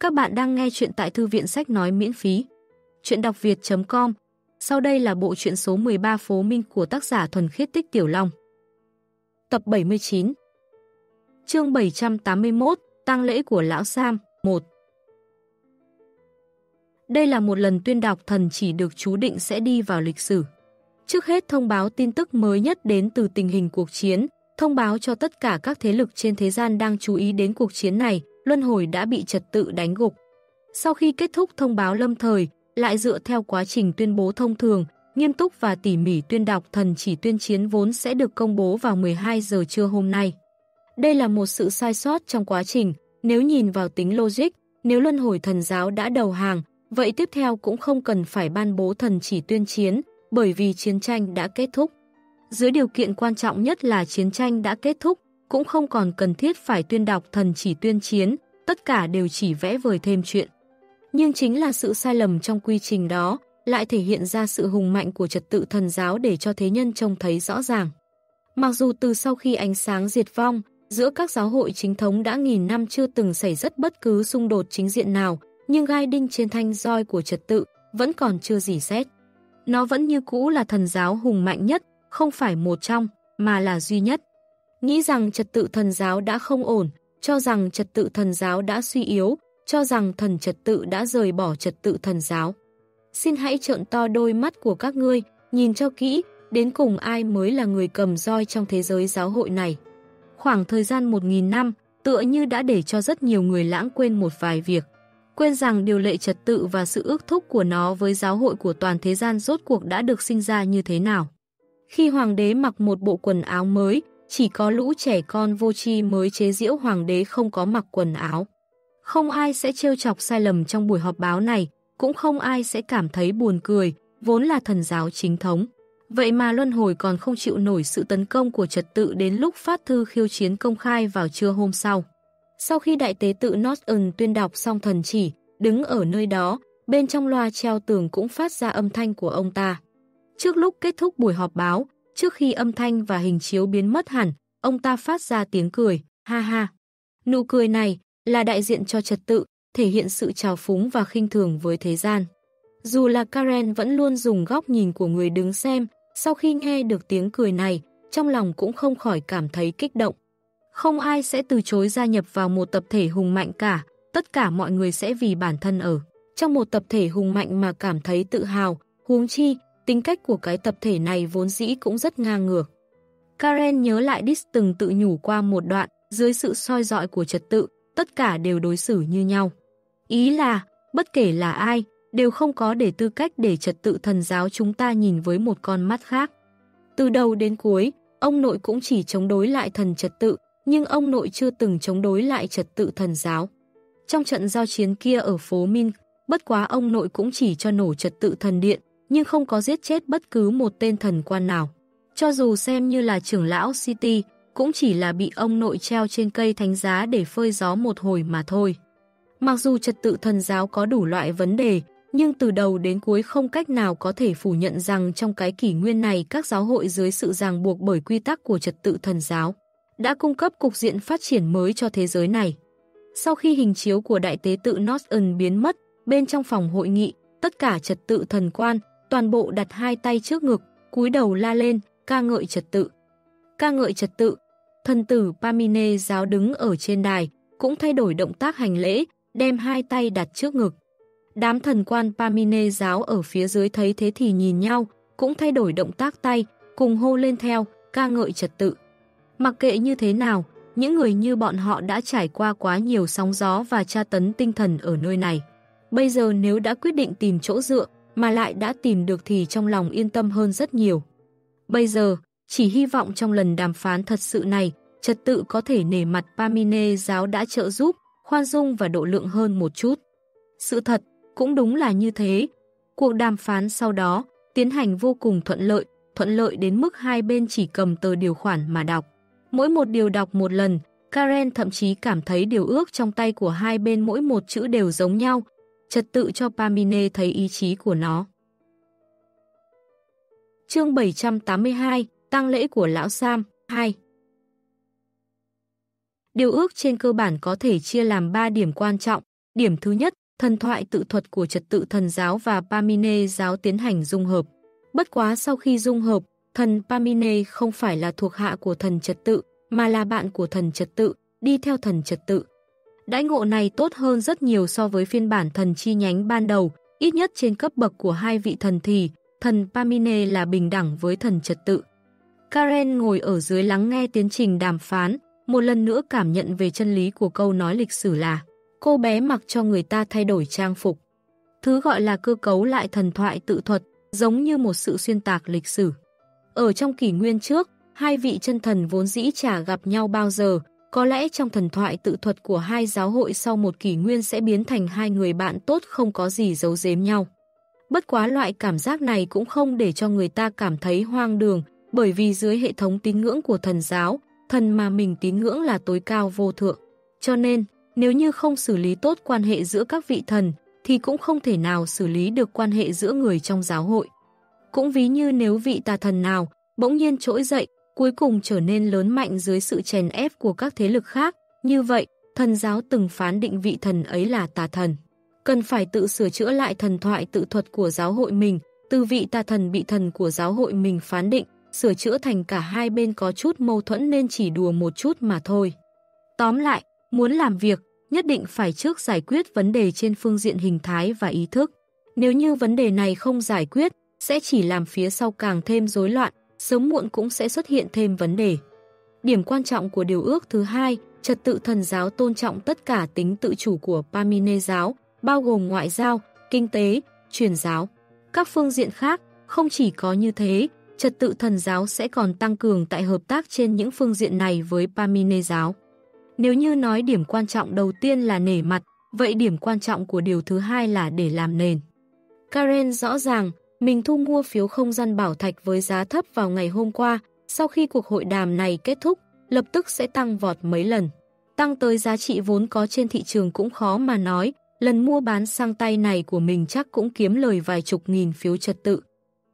Các bạn đang nghe chuyện tại thư viện sách nói miễn phí. Chuyện đọc việt.com Sau đây là bộ truyện số 13 Phố Minh của tác giả Thuần Khiết Tích Tiểu Long. Tập 79 Chương 781 tang lễ của Lão Sam 1 Đây là một lần tuyên đọc thần chỉ được chú định sẽ đi vào lịch sử. Trước hết thông báo tin tức mới nhất đến từ tình hình cuộc chiến, thông báo cho tất cả các thế lực trên thế gian đang chú ý đến cuộc chiến này, Luân Hồi đã bị trật tự đánh gục. Sau khi kết thúc thông báo lâm thời, lại dựa theo quá trình tuyên bố thông thường, nghiêm túc và tỉ mỉ tuyên đọc thần chỉ tuyên chiến vốn sẽ được công bố vào 12 giờ trưa hôm nay. Đây là một sự sai sót trong quá trình, nếu nhìn vào tính logic, nếu luân hồi thần giáo đã đầu hàng, vậy tiếp theo cũng không cần phải ban bố thần chỉ tuyên chiến, bởi vì chiến tranh đã kết thúc. Dưới điều kiện quan trọng nhất là chiến tranh đã kết thúc, cũng không còn cần thiết phải tuyên đọc thần chỉ tuyên chiến, tất cả đều chỉ vẽ vời thêm chuyện. Nhưng chính là sự sai lầm trong quy trình đó, lại thể hiện ra sự hùng mạnh của trật tự thần giáo để cho thế nhân trông thấy rõ ràng. Mặc dù từ sau khi ánh sáng diệt vong, giữa các giáo hội chính thống đã nghìn năm chưa từng xảy rất bất cứ xung đột chính diện nào, nhưng gai đinh trên thanh roi của trật tự vẫn còn chưa gì xét. Nó vẫn như cũ là thần giáo hùng mạnh nhất, không phải một trong, mà là duy nhất. Nghĩ rằng trật tự thần giáo đã không ổn, cho rằng trật tự thần giáo đã suy yếu, cho rằng thần trật tự đã rời bỏ trật tự thần giáo. Xin hãy trợn to đôi mắt của các ngươi, nhìn cho kỹ, đến cùng ai mới là người cầm roi trong thế giới giáo hội này. Khoảng thời gian 1.000 năm, tựa như đã để cho rất nhiều người lãng quên một vài việc. Quên rằng điều lệ trật tự và sự ước thúc của nó với giáo hội của toàn thế gian rốt cuộc đã được sinh ra như thế nào. Khi hoàng đế mặc một bộ quần áo mới, chỉ có lũ trẻ con vô tri mới chế giễu hoàng đế không có mặc quần áo. Không ai sẽ trêu chọc sai lầm trong buổi họp báo này, cũng không ai sẽ cảm thấy buồn cười, vốn là thần giáo chính thống. Vậy mà Luân Hồi còn không chịu nổi sự tấn công của trật tự đến lúc phát thư khiêu chiến công khai vào trưa hôm sau. Sau khi đại tế tự Norton tuyên đọc xong thần chỉ, đứng ở nơi đó, bên trong loa treo tường cũng phát ra âm thanh của ông ta. Trước lúc kết thúc buổi họp báo, trước khi âm thanh và hình chiếu biến mất hẳn, ông ta phát ra tiếng cười, ha ha. Nụ cười này là đại diện cho trật tự, thể hiện sự trào phúng và khinh thường với thế gian. Dù là Karen vẫn luôn dùng góc nhìn của người đứng xem, sau khi nghe được tiếng cười này, trong lòng cũng không khỏi cảm thấy kích động. Không ai sẽ từ chối gia nhập vào một tập thể hùng mạnh cả, tất cả mọi người sẽ vì bản thân ở. Trong một tập thể hùng mạnh mà cảm thấy tự hào, huống chi, tính cách của cái tập thể này vốn dĩ cũng rất ngang ngược. Karen nhớ lại Dis từng tự nhủ qua một đoạn, dưới sự soi dọi của trật tự, tất cả đều đối xử như nhau. Ý là, bất kể là ai, đều không có để tư cách để trật tự thần giáo chúng ta nhìn với một con mắt khác. Từ đầu đến cuối, ông nội cũng chỉ chống đối lại thần trật tự, nhưng ông nội chưa từng chống đối lại trật tự thần giáo. Trong trận giao chiến kia ở phố Min, bất quá ông nội cũng chỉ cho nổ trật tự thần điện, nhưng không có giết chết bất cứ một tên thần quan nào. Cho dù xem như là trưởng lão City, cũng chỉ là bị ông nội treo trên cây thánh giá để phơi gió một hồi mà thôi. Mặc dù trật tự thần giáo có đủ loại vấn đề, nhưng từ đầu đến cuối không cách nào có thể phủ nhận rằng trong cái kỷ nguyên này các giáo hội dưới sự ràng buộc bởi quy tắc của trật tự thần giáo đã cung cấp cục diện phát triển mới cho thế giới này. Sau khi hình chiếu của đại tế tự Northern biến mất, bên trong phòng hội nghị, tất cả trật tự thần quan, toàn bộ đặt hai tay trước ngực, cúi đầu la lên, ca ngợi trật tự. Ca ngợi trật tự, thần tử Pamine giáo đứng ở trên đài, cũng thay đổi động tác hành lễ, đem hai tay đặt trước ngực. Đám thần quan Pamine giáo ở phía dưới thấy thế thì nhìn nhau, cũng thay đổi động tác tay, cùng hô lên theo, ca ngợi trật tự. Mặc kệ như thế nào, những người như bọn họ đã trải qua quá nhiều sóng gió và tra tấn tinh thần ở nơi này. Bây giờ nếu đã quyết định tìm chỗ dựa, mà lại đã tìm được thì trong lòng yên tâm hơn rất nhiều. Bây giờ, chỉ hy vọng trong lần đàm phán thật sự này, trật tự có thể nể mặt Pamine giáo đã trợ giúp, khoan dung và độ lượng hơn một chút. Sự thật, cũng đúng là như thế. Cuộc đàm phán sau đó, tiến hành vô cùng thuận lợi, thuận lợi đến mức hai bên chỉ cầm tờ điều khoản mà đọc. Mỗi một điều đọc một lần, Karen thậm chí cảm thấy điều ước trong tay của hai bên mỗi một chữ đều giống nhau, trật tự cho Pamine thấy ý chí của nó. Chương 782, Tăng lễ của Lão Sam 2 Điều ước trên cơ bản có thể chia làm 3 điểm quan trọng. Điểm thứ nhất, thần thoại tự thuật của trật tự thần giáo và Pamine giáo tiến hành dung hợp. Bất quá sau khi dung hợp, thần Pamine không phải là thuộc hạ của thần trật tự, mà là bạn của thần trật tự, đi theo thần trật tự. Đãi ngộ này tốt hơn rất nhiều so với phiên bản thần chi nhánh ban đầu, ít nhất trên cấp bậc của hai vị thần thì, thần Pamine là bình đẳng với thần trật tự. Karen ngồi ở dưới lắng nghe tiến trình đàm phán, một lần nữa cảm nhận về chân lý của câu nói lịch sử là cô bé mặc cho người ta thay đổi trang phục. Thứ gọi là cơ cấu lại thần thoại tự thuật, giống như một sự xuyên tạc lịch sử. Ở trong kỷ nguyên trước, hai vị chân thần vốn dĩ chả gặp nhau bao giờ, có lẽ trong thần thoại tự thuật của hai giáo hội sau một kỷ nguyên sẽ biến thành hai người bạn tốt không có gì giấu giếm nhau. Bất quá loại cảm giác này cũng không để cho người ta cảm thấy hoang đường, bởi vì dưới hệ thống tín ngưỡng của thần giáo, thần mà mình tín ngưỡng là tối cao vô thượng. Cho nên, nếu như không xử lý tốt quan hệ giữa các vị thần, thì cũng không thể nào xử lý được quan hệ giữa người trong giáo hội. Cũng ví như nếu vị tà thần nào bỗng nhiên trỗi dậy, cuối cùng trở nên lớn mạnh dưới sự chèn ép của các thế lực khác, như vậy, thần giáo từng phán định vị thần ấy là tà thần. Cần phải tự sửa chữa lại thần thoại tự thuật của giáo hội mình, từ vị tà thần bị thần của giáo hội mình phán định, sửa chữa thành cả hai bên có chút mâu thuẫn nên chỉ đùa một chút mà thôi. Tóm lại, muốn làm việc, nhất định phải trước giải quyết vấn đề trên phương diện hình thái và ý thức. Nếu như vấn đề này không giải quyết, sẽ chỉ làm phía sau càng thêm rối loạn, sớm muộn cũng sẽ xuất hiện thêm vấn đề. Điểm quan trọng của điều ước thứ hai, trật tự thần giáo tôn trọng tất cả tính tự chủ của Pamine giáo, bao gồm ngoại giao, kinh tế, truyền giáo. Các phương diện khác, không chỉ có như thế, trật tự thần giáo sẽ còn tăng cường tại hợp tác trên những phương diện này với Pamine giáo. Nếu như nói điểm quan trọng đầu tiên là nể mặt, vậy điểm quan trọng của điều thứ hai là để làm nền. Karen rõ ràng, mình thu mua phiếu không gian bảo thạch với giá thấp vào ngày hôm qua, sau khi cuộc hội đàm này kết thúc, lập tức sẽ tăng vọt mấy lần. Tăng tới giá trị vốn có trên thị trường cũng khó mà nói, lần mua bán sang tay này của mình chắc cũng kiếm lời vài chục nghìn phiếu trật tự.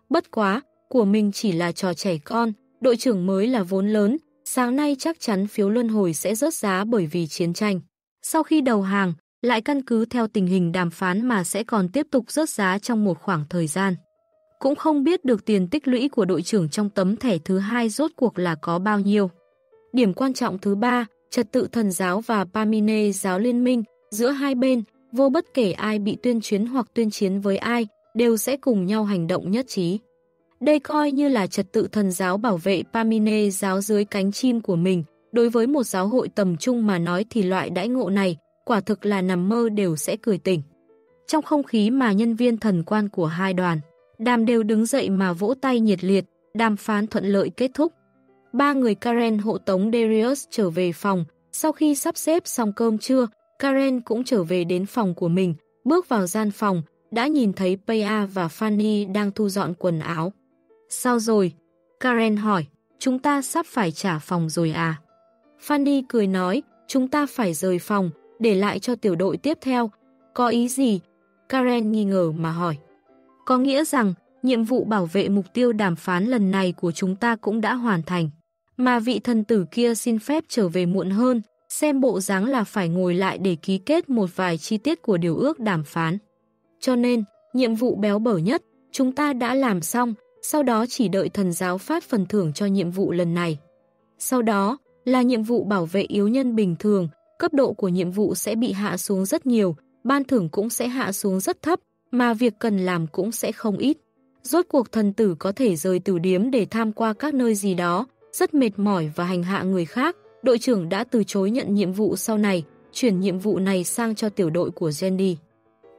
Bất quá, của mình chỉ là trò trẻ con, đội trưởng mới là vốn lớn, sáng nay chắc chắn phiếu luân hồi sẽ rớt giá bởi vì chiến tranh. Sau khi đầu hàng, lại căn cứ theo tình hình đàm phán mà sẽ còn tiếp tục rớt giá trong một khoảng thời gian. Cũng không biết được tiền tích lũy của đội trưởng trong tấm thẻ thứ hai rốt cuộc là có bao nhiêu. Điểm quan trọng thứ ba, trật tự thần giáo và Pamine giáo liên minh, giữa hai bên, vô bất kể ai bị tuyên chuyến hoặc tuyên chiến với ai, đều sẽ cùng nhau hành động nhất trí. Đây coi như là trật tự thần giáo bảo vệ Pamine giáo dưới cánh chim của mình. Đối với một giáo hội tầm trung mà nói thì loại đãi ngộ này, quả thực là nằm mơ đều sẽ cười tỉnh. Trong không khí mà nhân viên thần quan của hai đoàn, đàm đều đứng dậy mà vỗ tay nhiệt liệt, đàm phán thuận lợi kết thúc. Ba người Karen hộ tống Darius trở về phòng, sau khi sắp xếp xong cơm trưa, Karen cũng trở về đến phòng của mình, bước vào gian phòng, đã nhìn thấy Paya và Fanny đang thu dọn quần áo. Sao rồi? Karen hỏi, chúng ta sắp phải trả phòng rồi à? Fanny cười nói, chúng ta phải rời phòng, để lại cho tiểu đội tiếp theo. Có ý gì? Karen nghi ngờ mà hỏi. Có nghĩa rằng, nhiệm vụ bảo vệ mục tiêu đàm phán lần này của chúng ta cũng đã hoàn thành. Mà vị thần tử kia xin phép trở về muộn hơn, xem bộ dáng là phải ngồi lại để ký kết một vài chi tiết của điều ước đàm phán. Cho nên, nhiệm vụ béo bở nhất, chúng ta đã làm xong, sau đó chỉ đợi thần giáo phát phần thưởng cho nhiệm vụ lần này. Sau đó là nhiệm vụ bảo vệ yếu nhân bình thường, cấp độ của nhiệm vụ sẽ bị hạ xuống rất nhiều, ban thưởng cũng sẽ hạ xuống rất thấp, mà việc cần làm cũng sẽ không ít. Rốt cuộc thần tử có thể rời tử điếm để tham qua các nơi gì đó, rất mệt mỏi và hành hạ người khác. Đội trưởng đã từ chối nhận nhiệm vụ sau này, chuyển nhiệm vụ này sang cho tiểu đội của Jenny.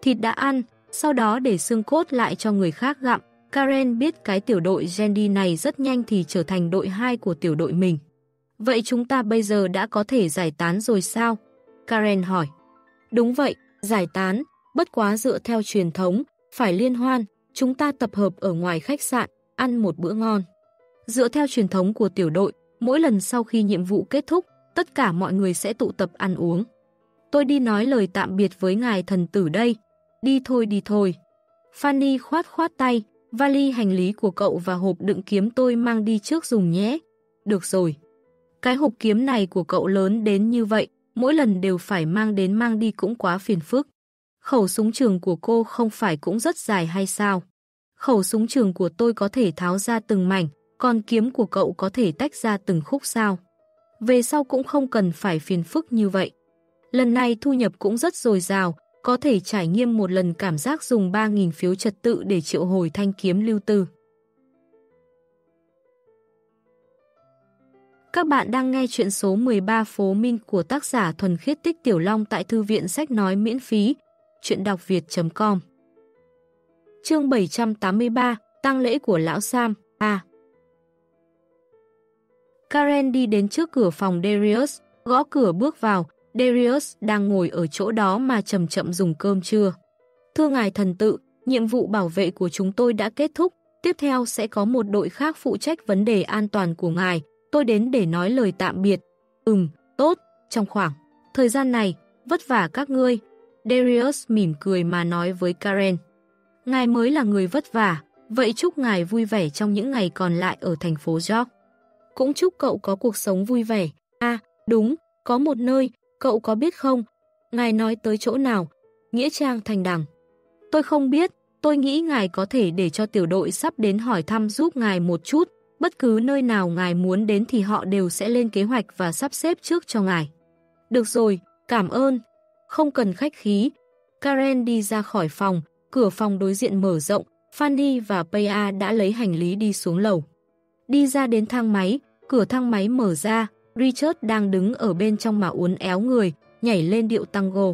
Thịt đã ăn, sau đó để xương cốt lại cho người khác gặm, Karen biết cái tiểu đội Jenny này rất nhanh thì trở thành đội 2 của tiểu đội mình. Vậy chúng ta bây giờ đã có thể giải tán rồi sao? Karen hỏi. Đúng vậy, giải tán, bất quá dựa theo truyền thống, phải liên hoan, chúng ta tập hợp ở ngoài khách sạn, ăn một bữa ngon. Dựa theo truyền thống của tiểu đội, mỗi lần sau khi nhiệm vụ kết thúc, tất cả mọi người sẽ tụ tập ăn uống. Tôi đi nói lời tạm biệt với ngài thần tử đây. Đi thôi đi thôi. Fanny khoát khoát tay, Vali hành lý của cậu và hộp đựng kiếm tôi mang đi trước dùng nhé. Được rồi. Cái hộp kiếm này của cậu lớn đến như vậy, mỗi lần đều phải mang đến mang đi cũng quá phiền phức. Khẩu súng trường của cô không phải cũng rất dài hay sao? Khẩu súng trường của tôi có thể tháo ra từng mảnh, còn kiếm của cậu có thể tách ra từng khúc sao? Về sau cũng không cần phải phiền phức như vậy. Lần này thu nhập cũng rất dồi dào, có thể trải nghiệm một lần cảm giác dùng 3.000 phiếu trật tự để triệu hồi thanh kiếm lưu tư. Các bạn đang nghe chuyện số 13 Phố Minh của tác giả Thuần Khiết Tích Tiểu Long tại Thư viện Sách Nói miễn phí, chuyện đọc việt.com Chương 783, Tăng lễ của Lão Sam, A Karen đi đến trước cửa phòng Darius, gõ cửa bước vào, Darius đang ngồi ở chỗ đó mà chậm chậm dùng cơm trưa. Thưa ngài thần tự, nhiệm vụ bảo vệ của chúng tôi đã kết thúc, tiếp theo sẽ có một đội khác phụ trách vấn đề an toàn của ngài, tôi đến để nói lời tạm biệt. Ừm, tốt, trong khoảng thời gian này, vất vả các ngươi. Darius mỉm cười mà nói với Karen. Ngài mới là người vất vả, vậy chúc ngài vui vẻ trong những ngày còn lại ở thành phố York. Cũng chúc cậu có cuộc sống vui vẻ. À, đúng, có một nơi, cậu có biết không? Ngài nói tới chỗ nào? Nghĩa trang thành đằng. Tôi không biết, tôi nghĩ ngài có thể để cho tiểu đội sắp đến hỏi thăm giúp ngài một chút. Bất cứ nơi nào ngài muốn đến thì họ đều sẽ lên kế hoạch và sắp xếp trước cho ngài. Được rồi, cảm ơn. Không cần khách khí. Karen đi ra khỏi phòng, cửa phòng đối diện mở rộng, Fanny và Paya đã lấy hành lý đi xuống lầu. Đi ra đến thang máy, cửa thang máy mở ra, Richard đang đứng ở bên trong mà uốn éo người, nhảy lên điệu tango.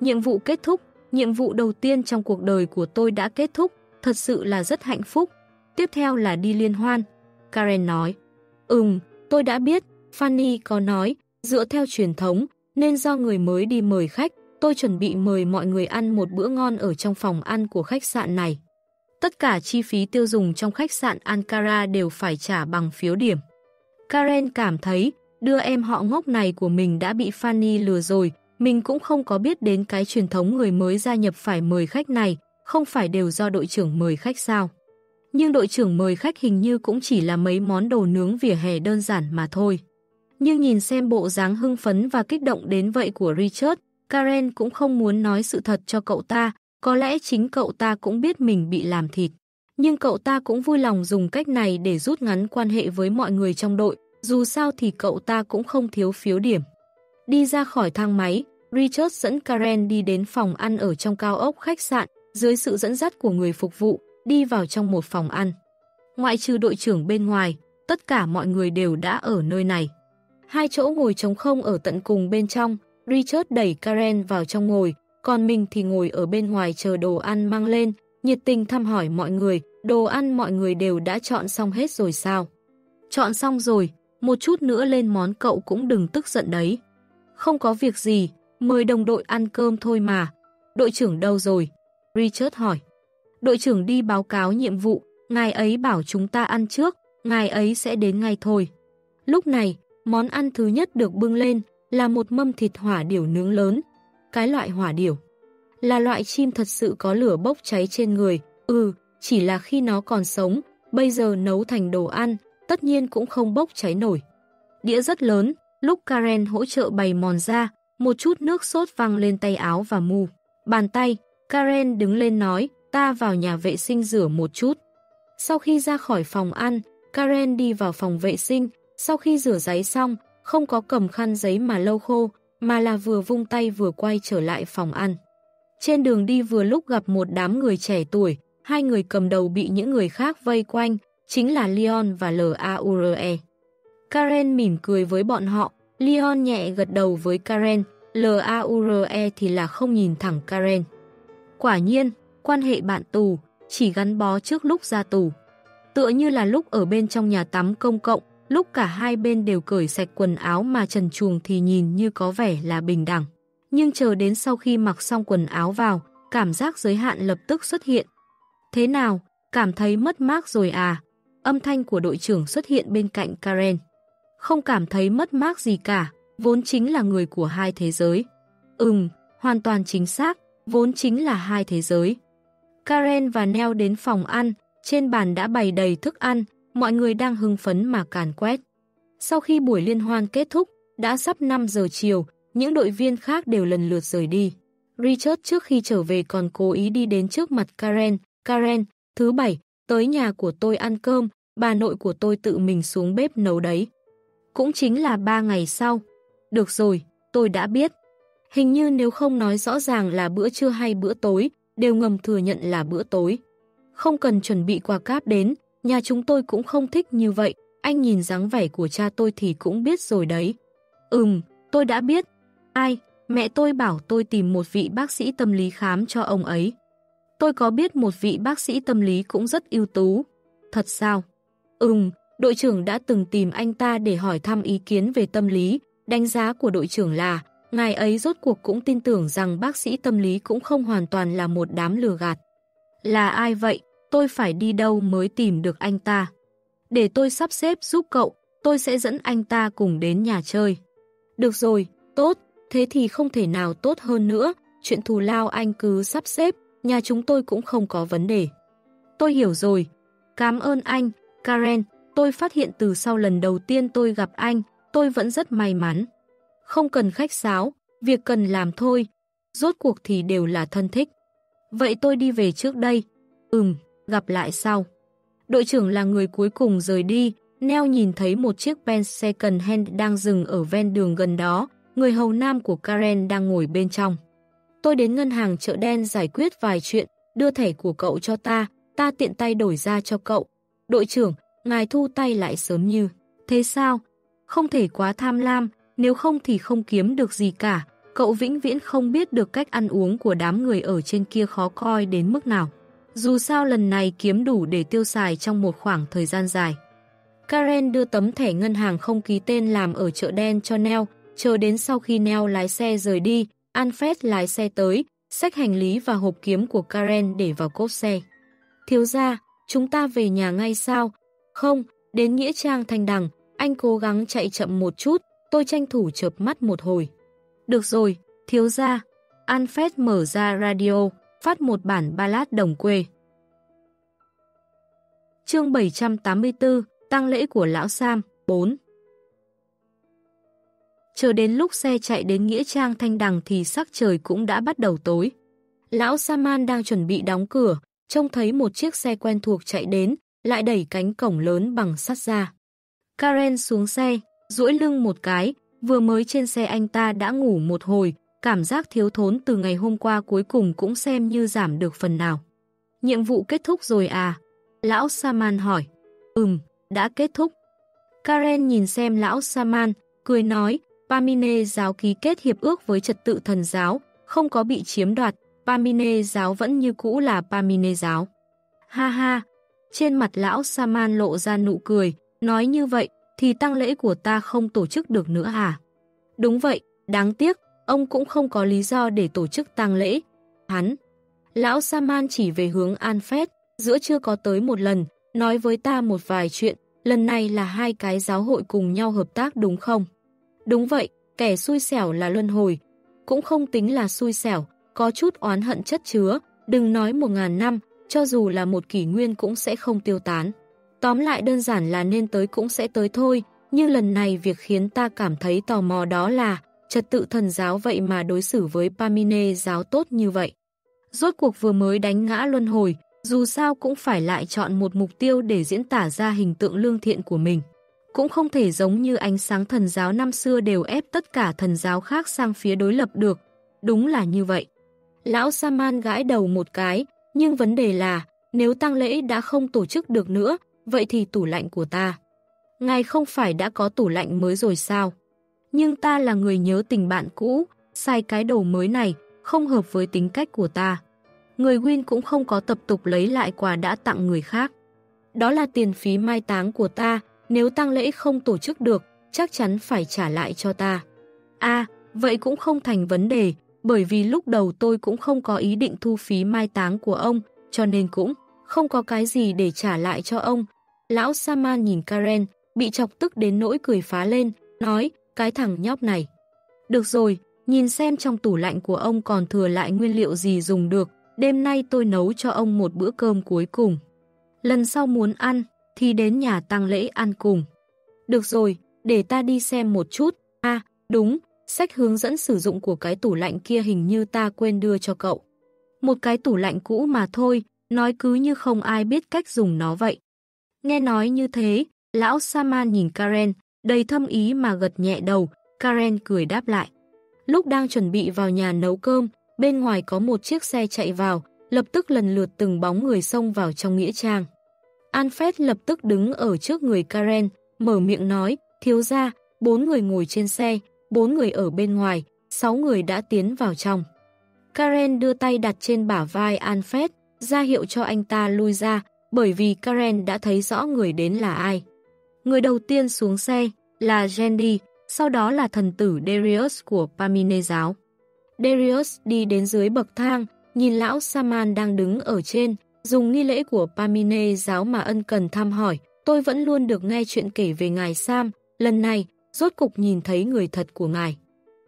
Nhiệm vụ kết thúc, nhiệm vụ đầu tiên trong cuộc đời của tôi đã kết thúc, thật sự là rất hạnh phúc. Tiếp theo là đi liên hoan. Karen nói, Ừm, tôi đã biết, Fanny có nói, dựa theo truyền thống, nên do người mới đi mời khách, tôi chuẩn bị mời mọi người ăn một bữa ngon ở trong phòng ăn của khách sạn này. Tất cả chi phí tiêu dùng trong khách sạn Ankara đều phải trả bằng phiếu điểm. Karen cảm thấy đưa em họ ngốc này của mình đã bị Fanny lừa rồi, mình cũng không có biết đến cái truyền thống người mới gia nhập phải mời khách này, không phải đều do đội trưởng mời khách sao. Nhưng đội trưởng mời khách hình như cũng chỉ là mấy món đồ nướng vỉa hè đơn giản mà thôi. Nhưng nhìn xem bộ dáng hưng phấn và kích động đến vậy của Richard, Karen cũng không muốn nói sự thật cho cậu ta, có lẽ chính cậu ta cũng biết mình bị làm thịt. Nhưng cậu ta cũng vui lòng dùng cách này để rút ngắn quan hệ với mọi người trong đội, dù sao thì cậu ta cũng không thiếu phiếu điểm. Đi ra khỏi thang máy, Richard dẫn Karen đi đến phòng ăn ở trong cao ốc khách sạn, dưới sự dẫn dắt của người phục vụ, đi vào trong một phòng ăn. Ngoại trừ đội trưởng bên ngoài, tất cả mọi người đều đã ở nơi này. Hai chỗ ngồi trống không ở tận cùng bên trong, Richard đẩy Karen vào trong ngồi, còn mình thì ngồi ở bên ngoài chờ đồ ăn mang lên, nhiệt tình thăm hỏi mọi người, đồ ăn mọi người đều đã chọn xong hết rồi sao? Chọn xong rồi, một chút nữa lên món cậu cũng đừng tức giận đấy. Không có việc gì, mời đồng đội ăn cơm thôi mà. Đội trưởng đâu rồi? Richard hỏi. Đội trưởng đi báo cáo nhiệm vụ, ngài ấy bảo chúng ta ăn trước, ngài ấy sẽ đến ngay thôi. Lúc này, món ăn thứ nhất được bưng lên là một mâm thịt hỏa điểu nướng lớn. Cái loại hỏa điểu là loại chim thật sự có lửa bốc cháy trên người, ừ, chỉ là khi nó còn sống, bây giờ nấu thành đồ ăn, tất nhiên cũng không bốc cháy nổi. Đĩa rất lớn, lúc Karen hỗ trợ bày mòn ra, một chút nước sốt văng lên tay áo và mù. Bàn tay, Karen đứng lên nói, ta vào nhà vệ sinh rửa một chút. Sau khi ra khỏi phòng ăn, Karen đi vào phòng vệ sinh, sau khi rửa giấy xong, không có cầm khăn giấy mà lâu khô, mà là vừa vung tay vừa quay trở lại phòng ăn. Trên đường đi vừa lúc gặp một đám người trẻ tuổi, hai người cầm đầu bị những người khác vây quanh, chính là Leon và L.A.U.R.E. Karen mỉm cười với bọn họ, Leon nhẹ gật đầu với Karen, L.A.U.R.E thì là không nhìn thẳng Karen. Quả nhiên, quan hệ bạn tù, chỉ gắn bó trước lúc ra tù. Tựa như là lúc ở bên trong nhà tắm công cộng, lúc cả hai bên đều cởi sạch quần áo mà trần chuồng thì nhìn như có vẻ là bình đẳng. Nhưng chờ đến sau khi mặc xong quần áo vào, cảm giác giới hạn lập tức xuất hiện. Thế nào, cảm thấy mất mát rồi à? Âm thanh của đội trưởng xuất hiện bên cạnh Karen. Không cảm thấy mất mát gì cả, vốn chính là người của hai thế giới. Ừm, hoàn toàn chính xác, vốn chính là hai thế giới. Karen và Neo đến phòng ăn, trên bàn đã bày đầy thức ăn, mọi người đang hưng phấn mà càn quét. Sau khi buổi liên hoan kết thúc, đã sắp 5 giờ chiều, những đội viên khác đều lần lượt rời đi. Richard trước khi trở về còn cố ý đi đến trước mặt Karen. Karen, thứ bảy, tới nhà của tôi ăn cơm, bà nội của tôi tự mình xuống bếp nấu đấy. Cũng chính là ba ngày sau. Được rồi, tôi đã biết. Hình như nếu không nói rõ ràng là bữa trưa hay bữa tối, đều ngầm thừa nhận là bữa tối. Không cần chuẩn bị quà cáp đến, nhà chúng tôi cũng không thích như vậy, anh nhìn dáng vẻ của cha tôi thì cũng biết rồi đấy. Ừm, tôi đã biết. Ai? Mẹ tôi bảo tôi tìm một vị bác sĩ tâm lý khám cho ông ấy. Tôi có biết một vị bác sĩ tâm lý cũng rất ưu tú. Thật sao? Ừm, đội trưởng đã từng tìm anh ta để hỏi thăm ý kiến về tâm lý. Đánh giá của đội trưởng là, ngài ấy rốt cuộc cũng tin tưởng rằng bác sĩ tâm lý cũng không hoàn toàn là một đám lừa gạt. Là ai vậy? Tôi phải đi đâu mới tìm được anh ta? Để tôi sắp xếp giúp cậu, tôi sẽ dẫn anh ta cùng đến nhà chơi. Được rồi, tốt, thế thì không thể nào tốt hơn nữa, chuyện thù lao anh cứ sắp xếp, nhà chúng tôi cũng không có vấn đề. Tôi hiểu rồi, cảm ơn anh, Karen, tôi phát hiện từ sau lần đầu tiên tôi gặp anh, tôi vẫn rất may mắn. Không cần khách sáo, việc cần làm thôi, rốt cuộc thì đều là thân thích. Vậy tôi đi về trước đây. Ừm, gặp lại sau. Đội trưởng là người cuối cùng rời đi, Neo nhìn thấy một chiếc Benz second hand đang dừng ở ven đường gần đó, người hầu nam của Karen đang ngồi bên trong. Tôi đến ngân hàng chợ đen giải quyết vài chuyện, đưa thẻ của cậu cho ta, ta tiện tay đổi ra cho cậu. Đội trưởng, ngài thu tay lại sớm như. Thế sao? Không thể quá tham lam, nếu không thì không kiếm được gì cả. Cậu vĩnh viễn không biết được cách ăn uống của đám người ở trên kia khó coi đến mức nào. Dù sao lần này kiếm đủ để tiêu xài trong một khoảng thời gian dài. Karen đưa tấm thẻ ngân hàng không ký tên làm ở chợ đen cho Neo, chờ đến sau khi Neo lái xe rời đi, Alfred lái xe tới, xách hành lý và hộp kiếm của Karen để vào cốp xe. Thiếu ra, chúng ta về nhà ngay sao? Không, đến Nghĩa Trang Thanh Đằng, anh cố gắng chạy chậm một chút, tôi tranh thủ chợp mắt một hồi. Được rồi, thiếu ra. Alfred mở ra radio, phát một bản ballad đồng quê. Chương 784, Tăng lễ của Lão Sam, 4 Chờ đến lúc xe chạy đến Nghĩa Trang Thanh Đằng thì sắc trời cũng đã bắt đầu tối. Lão Saman đang chuẩn bị đóng cửa, trông thấy một chiếc xe quen thuộc chạy đến, lại đẩy cánh cổng lớn bằng sắt ra. Karen xuống xe, duỗi lưng một cái, vừa mới trên xe anh ta đã ngủ một hồi, cảm giác thiếu thốn từ ngày hôm qua cuối cùng cũng xem như giảm được phần nào. Nhiệm vụ kết thúc rồi à? Lão Saman hỏi. Ừm, đã kết thúc. Karen nhìn xem lão Saman, cười nói, Pamine giáo ký kết hiệp ước với trật tự thần giáo, không có bị chiếm đoạt, Pamine giáo vẫn như cũ là Pamine giáo. Ha ha, trên mặt lão Saman lộ ra nụ cười, nói như vậy thì tăng lễ của ta không tổ chức được nữa à? Đúng vậy, đáng tiếc, ông cũng không có lý do để tổ chức tang lễ. Hắn, lão Saman chỉ về hướng An Phét, giữa chưa có tới một lần, nói với ta một vài chuyện, lần này là hai cái giáo hội cùng nhau hợp tác đúng không? Đúng vậy, kẻ xui xẻo là luân hồi, cũng không tính là xui xẻo, có chút oán hận chất chứa, đừng nói một ngàn năm, cho dù là một kỷ nguyên cũng sẽ không tiêu tán. Tóm lại đơn giản là nên tới cũng sẽ tới thôi, nhưng lần này việc khiến ta cảm thấy tò mò đó là trật tự thần giáo vậy mà đối xử với Pamine giáo tốt như vậy. Rốt cuộc vừa mới đánh ngã luân hồi, dù sao cũng phải lại chọn một mục tiêu để diễn tả ra hình tượng lương thiện của mình. Cũng không thể giống như ánh sáng thần giáo năm xưa đều ép tất cả thần giáo khác sang phía đối lập được. Đúng là như vậy. Lão Saman gãi đầu một cái, nhưng vấn đề là, nếu tang lễ đã không tổ chức được nữa, vậy thì tủ lạnh của ta. Ngài không phải đã có tủ lạnh mới rồi sao? Nhưng ta là người nhớ tình bạn cũ, sai cái đồ mới này, không hợp với tính cách của ta người Win cũng không có tập tục lấy lại quà đã tặng người khác. Đó là tiền phí mai táng của ta, nếu tang lễ không tổ chức được, chắc chắn phải trả lại cho ta. À, vậy cũng không thành vấn đề, bởi vì lúc đầu tôi cũng không có ý định thu phí mai táng của ông, cho nên cũng không có cái gì để trả lại cho ông. Lão Sama nhìn Karen, bị chọc tức đến nỗi cười phá lên, nói, cái thằng nhóc này. Được rồi, nhìn xem trong tủ lạnh của ông còn thừa lại nguyên liệu gì dùng được, đêm nay tôi nấu cho ông một bữa cơm cuối cùng. Lần sau muốn ăn, thì đến nhà tăng lễ ăn cùng. Được rồi, để ta đi xem một chút. À, đúng, sách hướng dẫn sử dụng của cái tủ lạnh kia hình như ta quên đưa cho cậu. Một cái tủ lạnh cũ mà thôi, nói cứ như không ai biết cách dùng nó vậy. Nghe nói như thế, lão Saman nhìn Karen, đầy thâm ý mà gật nhẹ đầu, Karen cười đáp lại. Lúc đang chuẩn bị vào nhà nấu cơm, bên ngoài có một chiếc xe chạy vào, lập tức lần lượt từng bóng người xông vào trong nghĩa trang. Alfred lập tức đứng ở trước người Karen, mở miệng nói, thiếu ra, bốn người ngồi trên xe, bốn người ở bên ngoài, sáu người đã tiến vào trong. Karen đưa tay đặt trên bả vai Alfred, ra hiệu cho anh ta lui ra, bởi vì Karen đã thấy rõ người đến là ai. Người đầu tiên xuống xe là Jendi, sau đó là thần tử Darius của Pamine giáo. Darius đi đến dưới bậc thang, nhìn lão Saman đang đứng ở trên, dùng nghi lễ của Pamine giáo mà ân cần thăm hỏi. Tôi vẫn luôn được nghe chuyện kể về ngài Sam, lần này, rốt cục nhìn thấy người thật của ngài.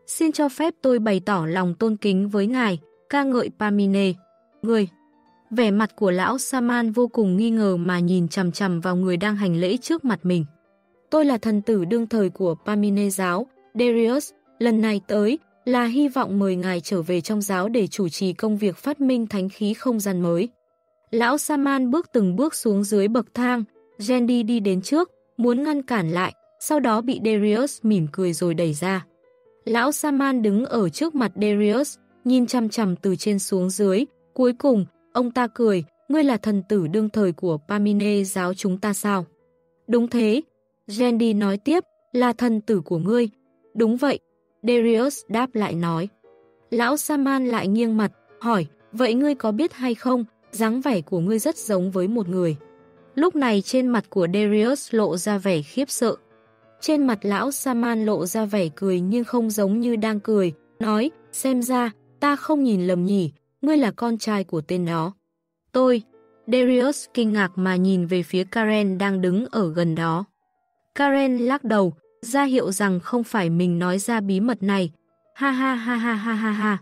Xin cho phép tôi bày tỏ lòng tôn kính với ngài, ca ngợi Pamine. Người Vẻ mặt của lão Saman vô cùng nghi ngờ mà nhìn chầm chầm vào người đang hành lễ trước mặt mình. Tôi là thần tử đương thời của Pamine giáo, Darius, lần này tới là hy vọng mời ngài trở về trong giáo để chủ trì công việc phát minh thánh khí không gian mới. Lão Saman bước từng bước xuống dưới bậc thang, Jendi đi đến trước, muốn ngăn cản lại, sau đó bị Darius mỉm cười rồi đẩy ra. Lão Saman đứng ở trước mặt Darius, nhìn chăm chăm từ trên xuống dưới, cuối cùng, ông ta cười, ngươi là thần tử đương thời của Pamine giáo chúng ta sao? Đúng thế, Jendi nói tiếp, là thần tử của ngươi. Đúng vậy, Darius đáp lại nói. Lão Saman lại nghiêng mặt, hỏi, vậy ngươi có biết hay không, dáng vẻ của ngươi rất giống với một người. Lúc này trên mặt của Darius lộ ra vẻ khiếp sợ. Trên mặt lão Saman lộ ra vẻ cười nhưng không giống như đang cười, nói, xem ra, ta không nhìn lầm nhỉ, ngươi là con trai của tên đó. Tôi, Darius kinh ngạc mà nhìn về phía Karen đang đứng ở gần đó. Karen lắc đầu, ra hiệu rằng không phải mình nói ra bí mật này. Ha ha ha ha ha ha ha.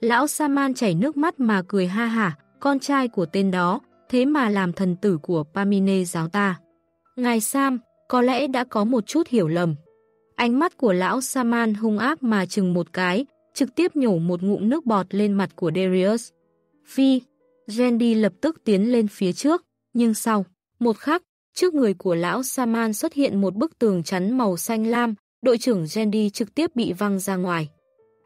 Lão Saman chảy nước mắt mà cười ha hả, con trai của tên đó, thế mà làm thần tử của Pamine giáo ta. Ngài Sam, có lẽ đã có một chút hiểu lầm. Ánh mắt của lão Saman hung ác mà chừng một cái, trực tiếp nhổ một ngụm nước bọt lên mặt của Darius. Phi, Jendi lập tức tiến lên phía trước, nhưng sau, một khắc, trước người của lão Saman xuất hiện một bức tường chắn màu xanh lam, đội trưởng Jendi trực tiếp bị văng ra ngoài.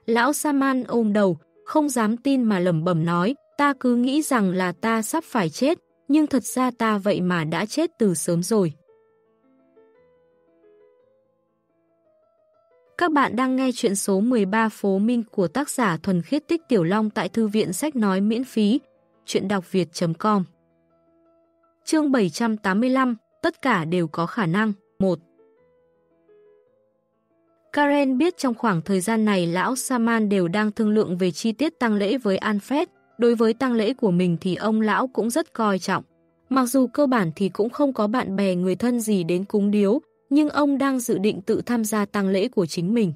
Lão Saman ôm đầu, không dám tin mà lẩm bẩm nói, ta cứ nghĩ rằng là ta sắp phải chết, nhưng thật ra ta vậy mà đã chết từ sớm rồi. Các bạn đang nghe chuyện số 13 Phố Minh của tác giả Thuần Khiết Tích Tiểu Long tại Thư viện Sách Nói miễn phí, chuyện đọc việt.com Chương 785, tất cả đều có khả năng, 1 Karen biết trong khoảng thời gian này lão Saman đều đang thương lượng về chi tiết tang lễ với Alfred, đối với tang lễ của mình thì ông lão cũng rất coi trọng. Mặc dù cơ bản thì cũng không có bạn bè người thân gì đến cúng điếu, nhưng ông đang dự định tự tham gia tang lễ của chính mình.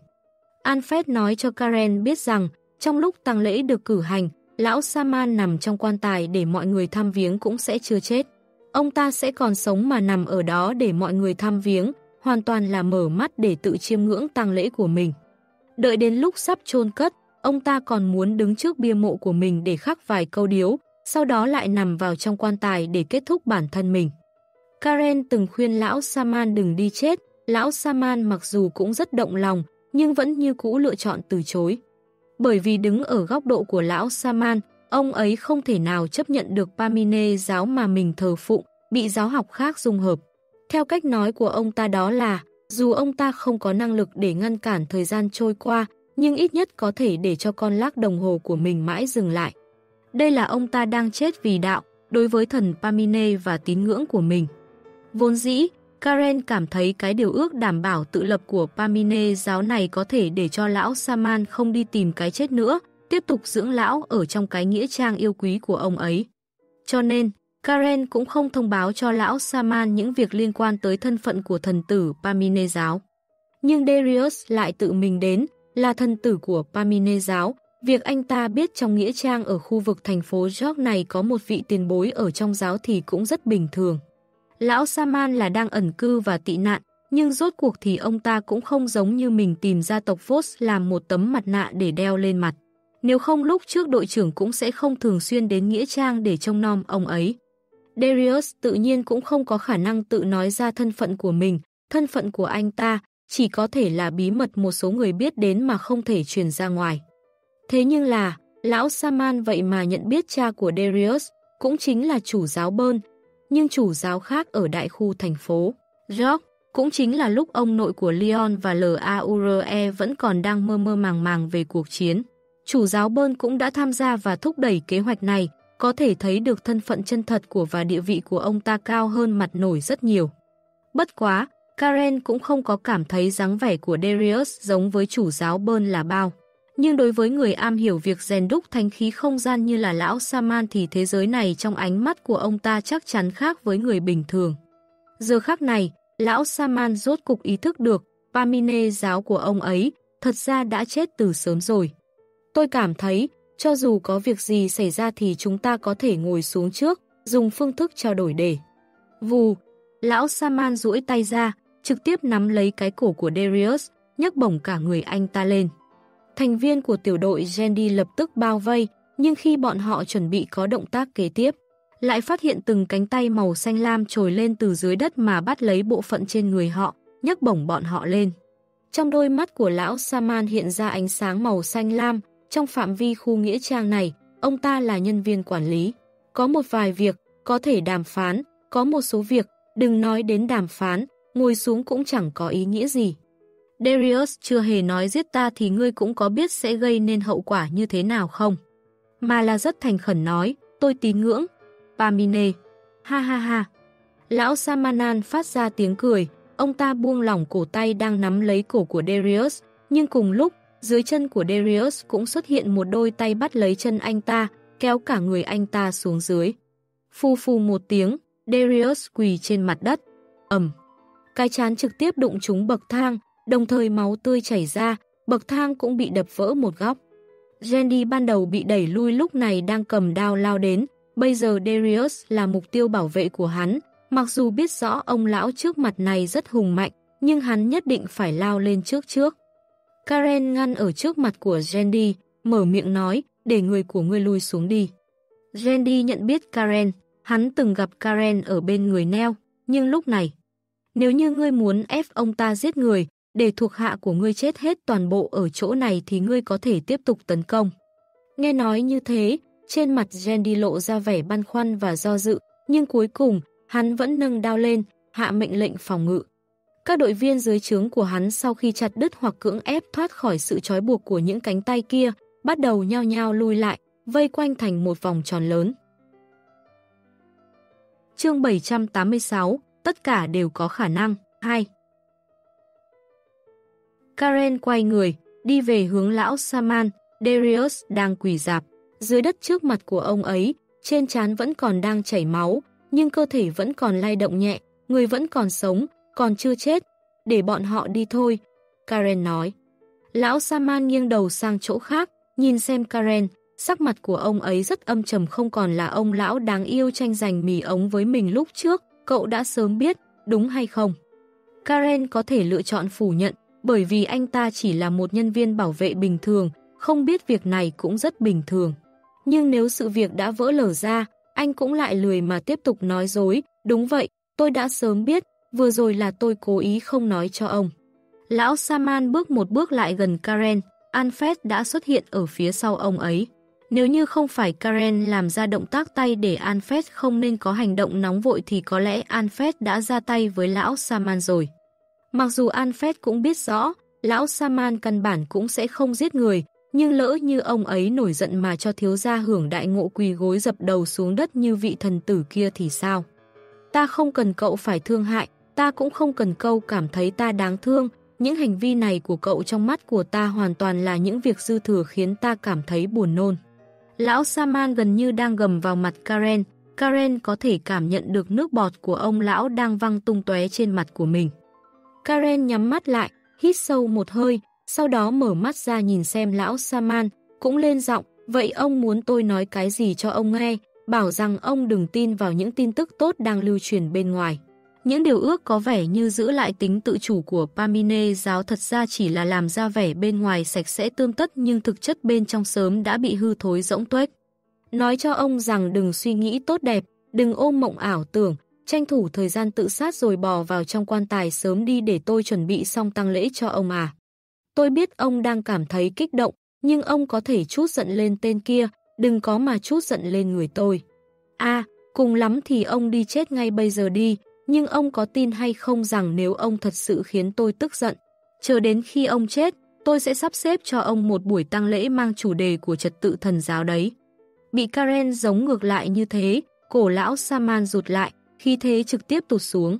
Alfred nói cho Karen biết rằng, trong lúc tang lễ được cử hành, lão Saman nằm trong quan tài để mọi người thăm viếng cũng sẽ chưa chết. Ông ta sẽ còn sống mà nằm ở đó để mọi người thăm viếng, hoàn toàn là mở mắt để tự chiêm ngưỡng tang lễ của mình. Đợi đến lúc sắp chôn cất, ông ta còn muốn đứng trước bia mộ của mình để khắc vài câu điếu, sau đó lại nằm vào trong quan tài để kết thúc bản thân mình. Karen từng khuyên lão Saman đừng đi chết, lão Saman mặc dù cũng rất động lòng, nhưng vẫn như cũ lựa chọn từ chối. Bởi vì đứng ở góc độ của lão Saman, ông ấy không thể nào chấp nhận được Pamine giáo mà mình thờ phụng, bị giáo học khác dung hợp. Theo cách nói của ông ta đó là, dù ông ta không có năng lực để ngăn cản thời gian trôi qua, nhưng ít nhất có thể để cho con lắc đồng hồ của mình mãi dừng lại. Đây là ông ta đang chết vì đạo, đối với thần Pamine và tín ngưỡng của mình. Vốn dĩ, Karen cảm thấy cái điều ước đảm bảo tự lập của Pamine giáo này có thể để cho lão Saman không đi tìm cái chết nữa, tiếp tục dưỡng lão ở trong cái nghĩa trang yêu quý của ông ấy. Cho nên, Karen cũng không thông báo cho lão Saman những việc liên quan tới thân phận của thần tử Pamine giáo. Nhưng Darius lại tự mình đến, là thần tử của Pamine giáo. Việc anh ta biết trong nghĩa trang ở khu vực thành phố York này có một vị tiền bối ở trong giáo thì cũng rất bình thường. Lão Saman là đang ẩn cư và tị nạn, nhưng rốt cuộc thì ông ta cũng không giống như mình tìm ra tộc Vos làm một tấm mặt nạ để đeo lên mặt. Nếu không lúc trước đội trưởng cũng sẽ không thường xuyên đến Nghĩa Trang để trông nom ông ấy. Darius tự nhiên cũng không có khả năng tự nói ra thân phận của mình, thân phận của anh ta chỉ có thể là bí mật một số người biết đến mà không thể truyền ra ngoài. Thế nhưng là, lão Saman vậy mà nhận biết cha của Darius, cũng chính là chủ giáo bơn, nhưng chủ giáo khác ở đại khu thành phố. George cũng chính là lúc ông nội của Leon và l a auree vẫn còn đang mơ mơ màng màng về cuộc chiến. Chủ giáo bơn cũng đã tham gia và thúc đẩy kế hoạch này, có thể thấy được thân phận chân thật của và địa vị của ông ta cao hơn mặt nổi rất nhiều. Bất quá, Karen cũng không có cảm thấy dáng vẻ của Darius giống với chủ giáo bơn là bao. Nhưng đối với người am hiểu việc rèn đúc thánh khí không gian như là lão Saman thì thế giới này trong ánh mắt của ông ta chắc chắn khác với người bình thường. Giờ khác này, lão Saman rốt cục ý thức được Pamine giáo của ông ấy thật ra đã chết từ sớm rồi. Tôi cảm thấy, cho dù có việc gì xảy ra thì chúng ta có thể ngồi xuống trước, dùng phương thức trao đổi để. Vù, lão Saman duỗi tay ra, trực tiếp nắm lấy cái cổ của Darius, nhấc bổng cả người anh ta lên. Thành viên của tiểu đội Gendy lập tức bao vây, nhưng khi bọn họ chuẩn bị có động tác kế tiếp, lại phát hiện từng cánh tay màu xanh lam trồi lên từ dưới đất mà bắt lấy bộ phận trên người họ, nhấc bổng bọn họ lên. Trong đôi mắt của lão Saman hiện ra ánh sáng màu xanh lam, trong phạm vi khu nghĩa trang này, ông ta là nhân viên quản lý. Có một vài việc, có thể đàm phán, có một số việc, đừng nói đến đàm phán, ngồi xuống cũng chẳng có ý nghĩa gì. Darius chưa hề nói giết ta thì ngươi cũng có biết sẽ gây nên hậu quả như thế nào không? Mà là rất thành khẩn nói, tôi tín ngưỡng. Pamine. Ha ha ha. Lão Samanan phát ra tiếng cười, ông ta buông lỏng cổ tay đang nắm lấy cổ của Darius, nhưng cùng lúc, dưới chân của Darius cũng xuất hiện một đôi tay bắt lấy chân anh ta, kéo cả người anh ta xuống dưới. Phu phu một tiếng, Darius quỳ trên mặt đất. ầm Cái chán trực tiếp đụng trúng bậc thang, đồng thời máu tươi chảy ra, bậc thang cũng bị đập vỡ một góc. Jenny ban đầu bị đẩy lui lúc này đang cầm đao lao đến, bây giờ Darius là mục tiêu bảo vệ của hắn, mặc dù biết rõ ông lão trước mặt này rất hùng mạnh, nhưng hắn nhất định phải lao lên trước trước. Karen ngăn ở trước mặt của Jenny, mở miệng nói, để người của ngươi lui xuống đi. Jenny nhận biết Karen, hắn từng gặp Karen ở bên người Neo, nhưng lúc này, nếu như ngươi muốn ép ông ta giết người, để thuộc hạ của ngươi chết hết toàn bộ ở chỗ này thì ngươi có thể tiếp tục tấn công. Nghe nói như thế, trên mặt Jenny lộ ra vẻ băn khoăn và do dự, nhưng cuối cùng, hắn vẫn nâng đao lên, hạ mệnh lệnh phòng ngự. Các đội viên dưới trướng của hắn sau khi chặt đứt hoặc cưỡng ép thoát khỏi sự trói buộc của những cánh tay kia, bắt đầu nhao nhao lui lại, vây quanh thành một vòng tròn lớn. Chương 786, tất cả đều có khả năng. 2. Karen quay người, đi về hướng lão Saman, Darius đang quỳ dạp. Dưới đất trước mặt của ông ấy, trên trán vẫn còn đang chảy máu, nhưng cơ thể vẫn còn lay động nhẹ, người vẫn còn sống, còn chưa chết, để bọn họ đi thôi, Karen nói. Lão Saman nghiêng đầu sang chỗ khác, nhìn xem Karen, sắc mặt của ông ấy rất âm trầm không còn là ông lão đáng yêu tranh giành mì ống với mình lúc trước, cậu đã sớm biết, đúng hay không? Karen có thể lựa chọn phủ nhận, bởi vì anh ta chỉ là một nhân viên bảo vệ bình thường, không biết việc này cũng rất bình thường. Nhưng nếu sự việc đã vỡ lở ra, anh cũng lại lười mà tiếp tục nói dối, đúng vậy, tôi đã sớm biết, vừa rồi là tôi cố ý không nói cho ông. Lão Saman bước một bước lại gần Karen, Alfred đã xuất hiện ở phía sau ông ấy. Nếu như không phải Karen làm ra động tác tay để Alfred không nên có hành động nóng vội thì có lẽ Alfred đã ra tay với lão Saman rồi. Mặc dù Alfred cũng biết rõ, lão Saman căn bản cũng sẽ không giết người, nhưng lỡ như ông ấy nổi giận mà cho thiếu gia hưởng đại ngộ quỳ gối dập đầu xuống đất như vị thần tử kia thì sao? Ta không cần cậu phải thương hại, ta cũng không cần câu cảm thấy ta đáng thương, những hành vi này của cậu trong mắt của ta hoàn toàn là những việc dư thừa khiến ta cảm thấy buồn nôn. Lão Saman gần như đang gầm vào mặt Karen, Karen có thể cảm nhận được nước bọt của ông lão đang văng tung tóe trên mặt của mình. Karen nhắm mắt lại, hít sâu một hơi, sau đó mở mắt ra nhìn xem lão Saman, cũng lên giọng, vậy ông muốn tôi nói cái gì cho ông nghe, bảo rằng ông đừng tin vào những tin tức tốt đang lưu truyền bên ngoài. Những điều ước có vẻ như giữ lại tính tự chủ của Pamine giáo thật ra chỉ là làm ra vẻ bên ngoài sạch sẽ tươm tất nhưng thực chất bên trong sớm đã bị hư thối rỗng tuếch. Nói cho ông rằng đừng suy nghĩ tốt đẹp, đừng ôm mộng ảo tưởng, tranh thủ thời gian tự sát rồi bò vào trong quan tài sớm đi để tôi chuẩn bị xong tăng lễ cho ông à. Tôi biết ông đang cảm thấy kích động, nhưng ông có thể chút giận lên tên kia, đừng có mà chút giận lên người tôi. À, cùng lắm thì ông đi chết ngay bây giờ đi, nhưng ông có tin hay không rằng nếu ông thật sự khiến tôi tức giận, chờ đến khi ông chết, tôi sẽ sắp xếp cho ông một buổi tang lễ mang chủ đề của trật tự thần giáo đấy. Bị Karen giống ngược lại như thế, cổ lão Saman rụt lại, khi thế trực tiếp tụt xuống.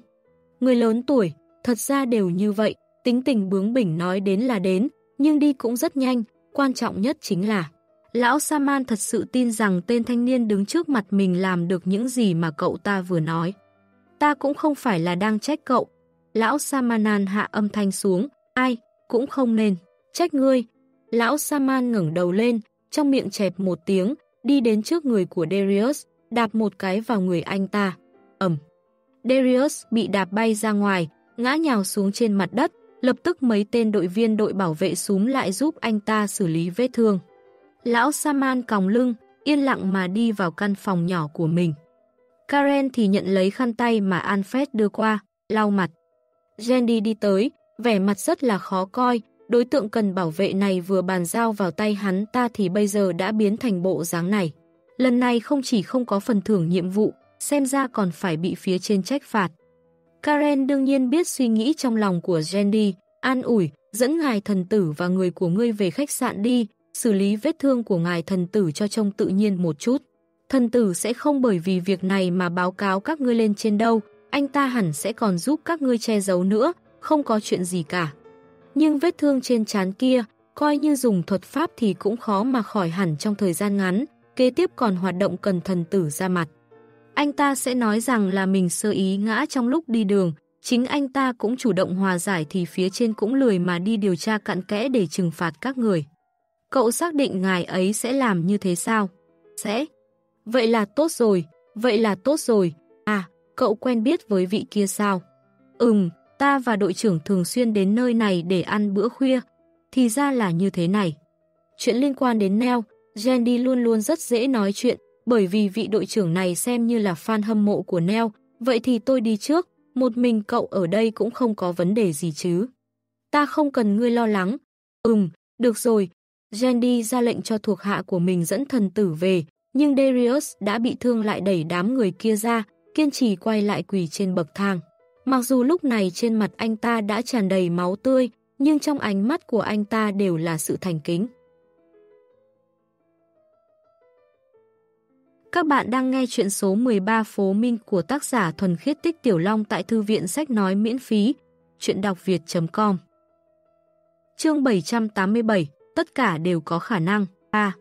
Người lớn tuổi, thật ra đều như vậy, tính tình bướng bỉnh nói đến là đến, nhưng đi cũng rất nhanh, quan trọng nhất chính là Lão Saman thật sự tin rằng tên thanh niên đứng trước mặt mình làm được những gì mà cậu ta vừa nói. Ta cũng không phải là đang trách cậu. Lão Samanan hạ âm thanh xuống, ai, cũng không nên, trách ngươi. Lão Saman ngẩng đầu lên, trong miệng chẹp một tiếng, đi đến trước người của Darius, đạp một cái vào người anh ta. Ẩm. Darius bị đạp bay ra ngoài, ngã nhào xuống trên mặt đất, lập tức mấy tên đội viên đội bảo vệ súm lại giúp anh ta xử lý vết thương. Lão Saman còng lưng, yên lặng mà đi vào căn phòng nhỏ của mình. Karen thì nhận lấy khăn tay mà Alfred đưa qua, lau mặt. Jenny đi tới, vẻ mặt rất là khó coi, đối tượng cần bảo vệ này vừa bàn giao vào tay hắn ta thì bây giờ đã biến thành bộ dáng này. Lần này không chỉ không có phần thưởng nhiệm vụ, xem ra còn phải bị phía trên trách phạt. Karen đương nhiên biết suy nghĩ trong lòng của Jenny, an ủi, dẫn ngài thần tử và người của ngươi về khách sạn đi, xử lý vết thương của ngài thần tử cho trông tự nhiên một chút. Thần tử sẽ không bởi vì việc này mà báo cáo các ngươi lên trên đâu, anh ta hẳn sẽ còn giúp các ngươi che giấu nữa, không có chuyện gì cả. Nhưng vết thương trên trán kia, coi như dùng thuật pháp thì cũng khó mà khỏi hẳn trong thời gian ngắn, kế tiếp còn hoạt động cần thần tử ra mặt. Anh ta sẽ nói rằng là mình sơ ý ngã trong lúc đi đường, chính anh ta cũng chủ động hòa giải thì phía trên cũng lười mà đi điều tra cặn kẽ để trừng phạt các người. Cậu xác định ngài ấy sẽ làm như thế sao? Sẽ. Vậy là tốt rồi, vậy là tốt rồi. À, cậu quen biết với vị kia sao? Ừm, ta và đội trưởng thường xuyên đến nơi này để ăn bữa khuya. Thì ra là như thế này. Chuyện liên quan đến Neo, Jenny luôn luôn rất dễ nói chuyện, bởi vì vị đội trưởng này xem như là fan hâm mộ của Neo. Vậy thì tôi đi trước, một mình cậu ở đây cũng không có vấn đề gì chứ. Ta không cần ngươi lo lắng. Ừm, được rồi. Jenny ra lệnh cho thuộc hạ của mình dẫn thần tử về, nhưng Darius đã bị thương lại đẩy đám người kia ra, kiên trì quay lại quỳ trên bậc thang. Mặc dù lúc này trên mặt anh ta đã tràn đầy máu tươi, nhưng trong ánh mắt của anh ta đều là sự thành kính. Các bạn đang nghe chuyện số 13 Phố Minh của tác giả Thuần Khiết Tích Tiểu Long tại Thư viện Sách Nói miễn phí, chuyện đọc việt.com Chương 787, tất cả đều có khả năng, A.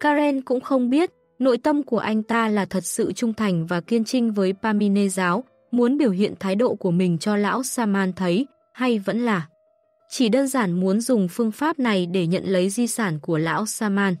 Karen cũng không biết, nội tâm của anh ta là thật sự trung thành và kiên trinh với Pamine giáo, muốn biểu hiện thái độ của mình cho lão Saman thấy, hay vẫn là chỉ đơn giản muốn dùng phương pháp này để nhận lấy di sản của lão Saman.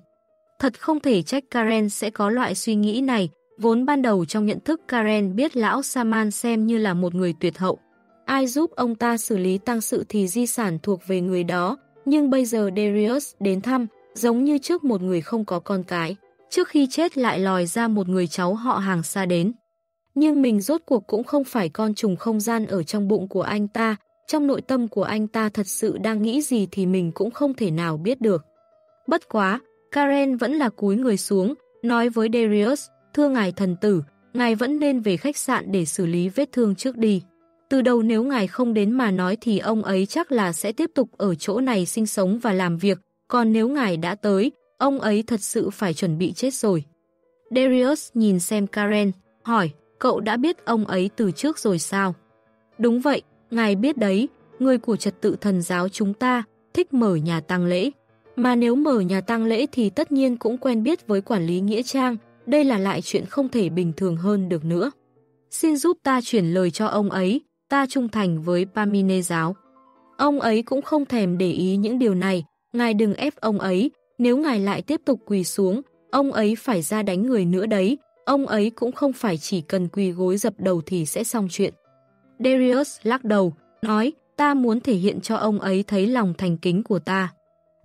Thật không thể trách Karen sẽ có loại suy nghĩ này, vốn ban đầu trong nhận thức Karen biết lão Saman xem như là một người tuyệt hậu. Ai giúp ông ta xử lý tăng sự thì di sản thuộc về người đó, nhưng bây giờ Darius đến thăm, giống như trước một người không có con cái, trước khi chết lại lòi ra một người cháu họ hàng xa đến. Nhưng mình rốt cuộc cũng không phải con trùng không gian ở trong bụng của anh ta, trong nội tâm của anh ta thật sự đang nghĩ gì thì mình cũng không thể nào biết được. Bất quá, Karen vẫn là cúi người xuống, nói với Darius, thưa ngài thần tử, ngài vẫn nên về khách sạn để xử lý vết thương trước đi. Từ đầu nếu ngài không đến mà nói thì ông ấy chắc là sẽ tiếp tục ở chỗ này sinh sống và làm việc, còn nếu ngài đã tới, ông ấy thật sự phải chuẩn bị chết rồi. Darius nhìn xem Karen, hỏi, cậu đã biết ông ấy từ trước rồi sao? Đúng vậy, ngài biết đấy, người của trật tự thần giáo chúng ta thích mở nhà tang lễ. Mà nếu mở nhà tang lễ thì tất nhiên cũng quen biết với quản lý Nghĩa Trang, đây là lại chuyện không thể bình thường hơn được nữa. Xin giúp ta chuyển lời cho ông ấy, ta trung thành với Pamine giáo. Ông ấy cũng không thèm để ý những điều này, ngài đừng ép ông ấy, nếu ngài lại tiếp tục quỳ xuống, ông ấy phải ra đánh người nữa đấy, ông ấy cũng không phải chỉ cần quỳ gối dập đầu thì sẽ xong chuyện. Darius lắc đầu, nói, ta muốn thể hiện cho ông ấy thấy lòng thành kính của ta.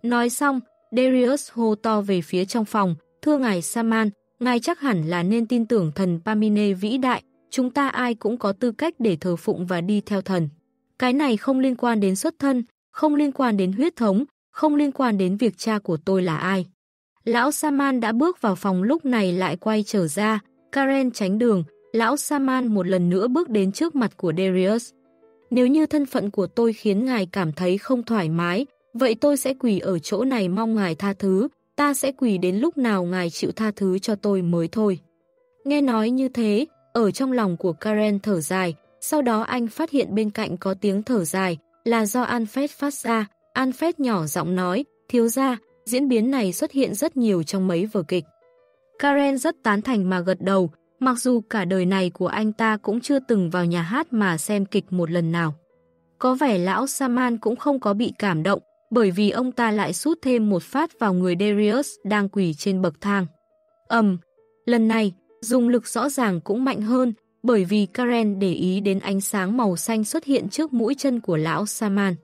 Nói xong, Darius hô to về phía trong phòng, thưa ngài Saman, ngài chắc hẳn là nên tin tưởng thần Pamine vĩ đại, chúng ta ai cũng có tư cách để thờ phụng và đi theo thần. Cái này không liên quan đến xuất thân, không liên quan đến huyết thống, không liên quan đến việc cha của tôi là ai. Lão Saman đã bước vào phòng lúc này lại quay trở ra, Karen tránh đường, lão Saman một lần nữa bước đến trước mặt của Darius. Nếu như thân phận của tôi khiến ngài cảm thấy không thoải mái, vậy tôi sẽ quỳ ở chỗ này mong ngài tha thứ, ta sẽ quỳ đến lúc nào ngài chịu tha thứ cho tôi mới thôi. Nghe nói như thế, ở trong lòng của Karen thở dài, sau đó anh phát hiện bên cạnh có tiếng thở dài, là do Alfred phát ra. Alfred nhỏ giọng nói, thiếu ra, diễn biến này xuất hiện rất nhiều trong mấy vở kịch. Karen rất tán thành mà gật đầu, mặc dù cả đời này của anh ta cũng chưa từng vào nhà hát mà xem kịch một lần nào. Có vẻ lão Saman cũng không có bị cảm động, bởi vì ông ta lại sút thêm một phát vào người Darius đang quỳ trên bậc thang. Ầm, lần này, dùng lực rõ ràng cũng mạnh hơn, bởi vì Karen để ý đến ánh sáng màu xanh xuất hiện trước mũi chân của lão Saman.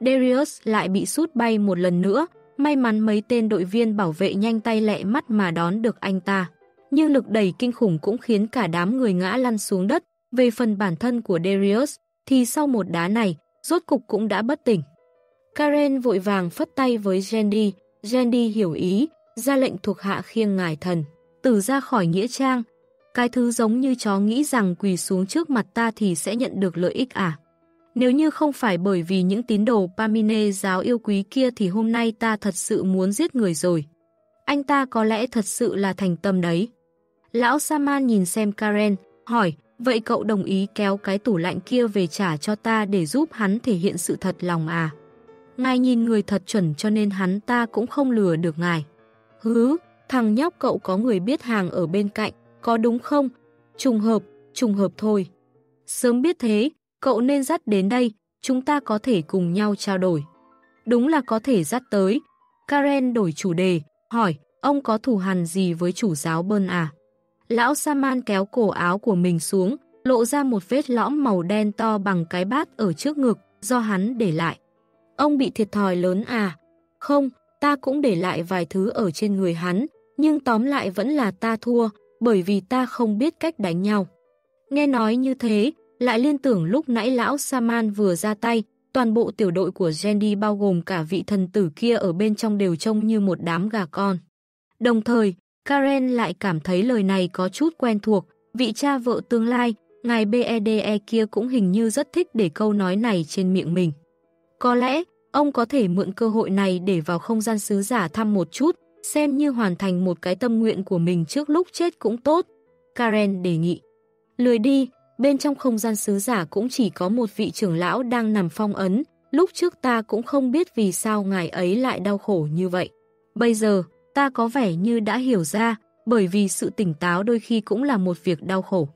Darius lại bị sút bay một lần nữa, may mắn mấy tên đội viên bảo vệ nhanh tay lẹ mắt mà đón được anh ta. Nhưng lực đẩy kinh khủng cũng khiến cả đám người ngã lăn xuống đất. Về phần bản thân của Darius, thì sau một đá này, rốt cục cũng đã bất tỉnh. Karen vội vàng phất tay với Jendy, Jendy hiểu ý, ra lệnh thuộc hạ khiêng ngài thần, tử ra khỏi nghĩa trang. Cái thứ giống như chó nghĩ rằng quỳ xuống trước mặt ta thì sẽ nhận được lợi ích à? Nếu như không phải bởi vì những tín đồ Pamine giáo yêu quý kia thì hôm nay ta thật sự muốn giết người rồi. Anh ta có lẽ thật sự là thành tâm đấy. Lão Saman nhìn xem Karen, hỏi, vậy cậu đồng ý kéo cái tủ lạnh kia về trả cho ta để giúp hắn thể hiện sự thật lòng à? Ngài nhìn người thật chuẩn cho nên hắn ta cũng không lừa được ngài. Hứ, thằng nhóc cậu có người biết hàng ở bên cạnh, có đúng không? Trùng hợp, trùng hợp thôi. Sớm biết thế, cậu nên dắt đến đây, chúng ta có thể cùng nhau trao đổi. Đúng là có thể dắt tới. Karen đổi chủ đề, hỏi, ông có thù hằn gì với chủ giáo bơn à? Lão Saman kéo cổ áo của mình xuống, lộ ra một vết lõm màu đen to bằng cái bát ở trước ngực, do hắn để lại. Ông bị thiệt thòi lớn à? Không, ta cũng để lại vài thứ ở trên người hắn, nhưng tóm lại vẫn là ta thua, bởi vì ta không biết cách đánh nhau. Nghe nói như thế, lại liên tưởng lúc nãy lão Saman vừa ra tay, toàn bộ tiểu đội của Jendy bao gồm cả vị thần tử kia ở bên trong đều trông như một đám gà con. Đồng thời, Karen lại cảm thấy lời này có chút quen thuộc, vị cha vợ tương lai, ngài BEDE kia cũng hình như rất thích để câu nói này trên miệng mình. Có lẽ, ông có thể mượn cơ hội này để vào không gian sứ giả thăm một chút, xem như hoàn thành một cái tâm nguyện của mình trước lúc chết cũng tốt. Karen đề nghị. Lười đi, bên trong không gian sứ giả cũng chỉ có một vị trưởng lão đang nằm phong ấn, lúc trước ta cũng không biết vì sao ngài ấy lại đau khổ như vậy. Bây giờ, ta có vẻ như đã hiểu ra, bởi vì sự tỉnh táo đôi khi cũng là một việc đau khổ.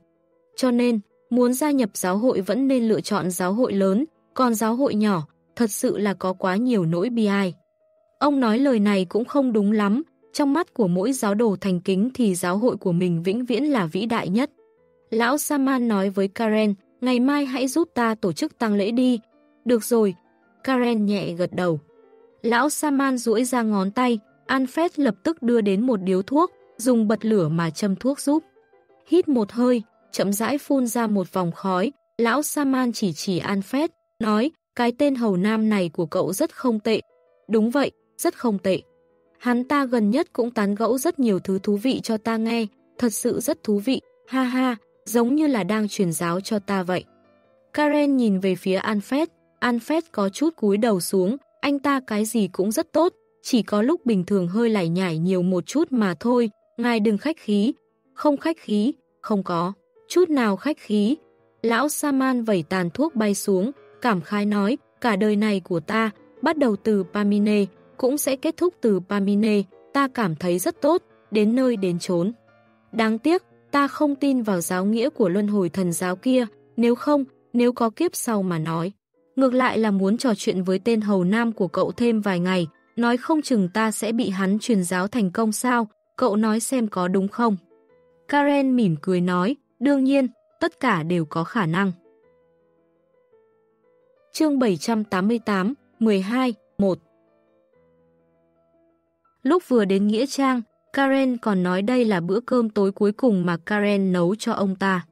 Cho nên, muốn gia nhập giáo hội vẫn nên lựa chọn giáo hội lớn, còn giáo hội nhỏ, thật sự là có quá nhiều nỗi bi ai. Ông nói lời này cũng không đúng lắm, trong mắt của mỗi giáo đồ thành kính thì giáo hội của mình vĩnh viễn là vĩ đại nhất. Lão Saman nói với Karen, ngày mai hãy giúp ta tổ chức tang lễ đi. Được rồi, Karen nhẹ gật đầu. Lão Saman duỗi ra ngón tay, Alfred lập tức đưa đến một điếu thuốc, dùng bật lửa mà châm thuốc giúp. Hít một hơi, chậm rãi phun ra một vòng khói, lão Saman chỉ chỉ Alfred, nói, cái tên hầu nam này của cậu rất không tệ. Đúng vậy, rất không tệ. Hắn ta gần nhất cũng tán gẫu rất nhiều thứ thú vị cho ta nghe, thật sự rất thú vị, ha ha, giống như là đang truyền giáo cho ta vậy. Karen nhìn về phía Alfred, Alfred có chút cúi đầu xuống, anh ta cái gì cũng rất tốt, chỉ có lúc bình thường hơi lải nhải nhiều một chút mà thôi, ngài đừng khách khí, không khách khí, không có, chút nào khách khí. Lão Saman vẩy tàn thuốc bay xuống, cảm khái nói, cả đời này của ta, bắt đầu từ Pamine, cũng sẽ kết thúc từ Pamine, ta cảm thấy rất tốt, đến nơi đến chốn. Đáng tiếc, ta không tin vào giáo nghĩa của luân hồi thần giáo kia, nếu không, nếu có kiếp sau mà nói. Ngược lại là muốn trò chuyện với tên hầu nam của cậu thêm vài ngày, nói không chừng ta sẽ bị hắn truyền giáo thành công sao, cậu nói xem có đúng không? Karen mỉm cười nói, đương nhiên, tất cả đều có khả năng. Chương 788, 12, 1 Lúc vừa đến Nghĩa Trang, Karen còn nói đây là bữa cơm tối cuối cùng mà Karen nấu cho ông ta.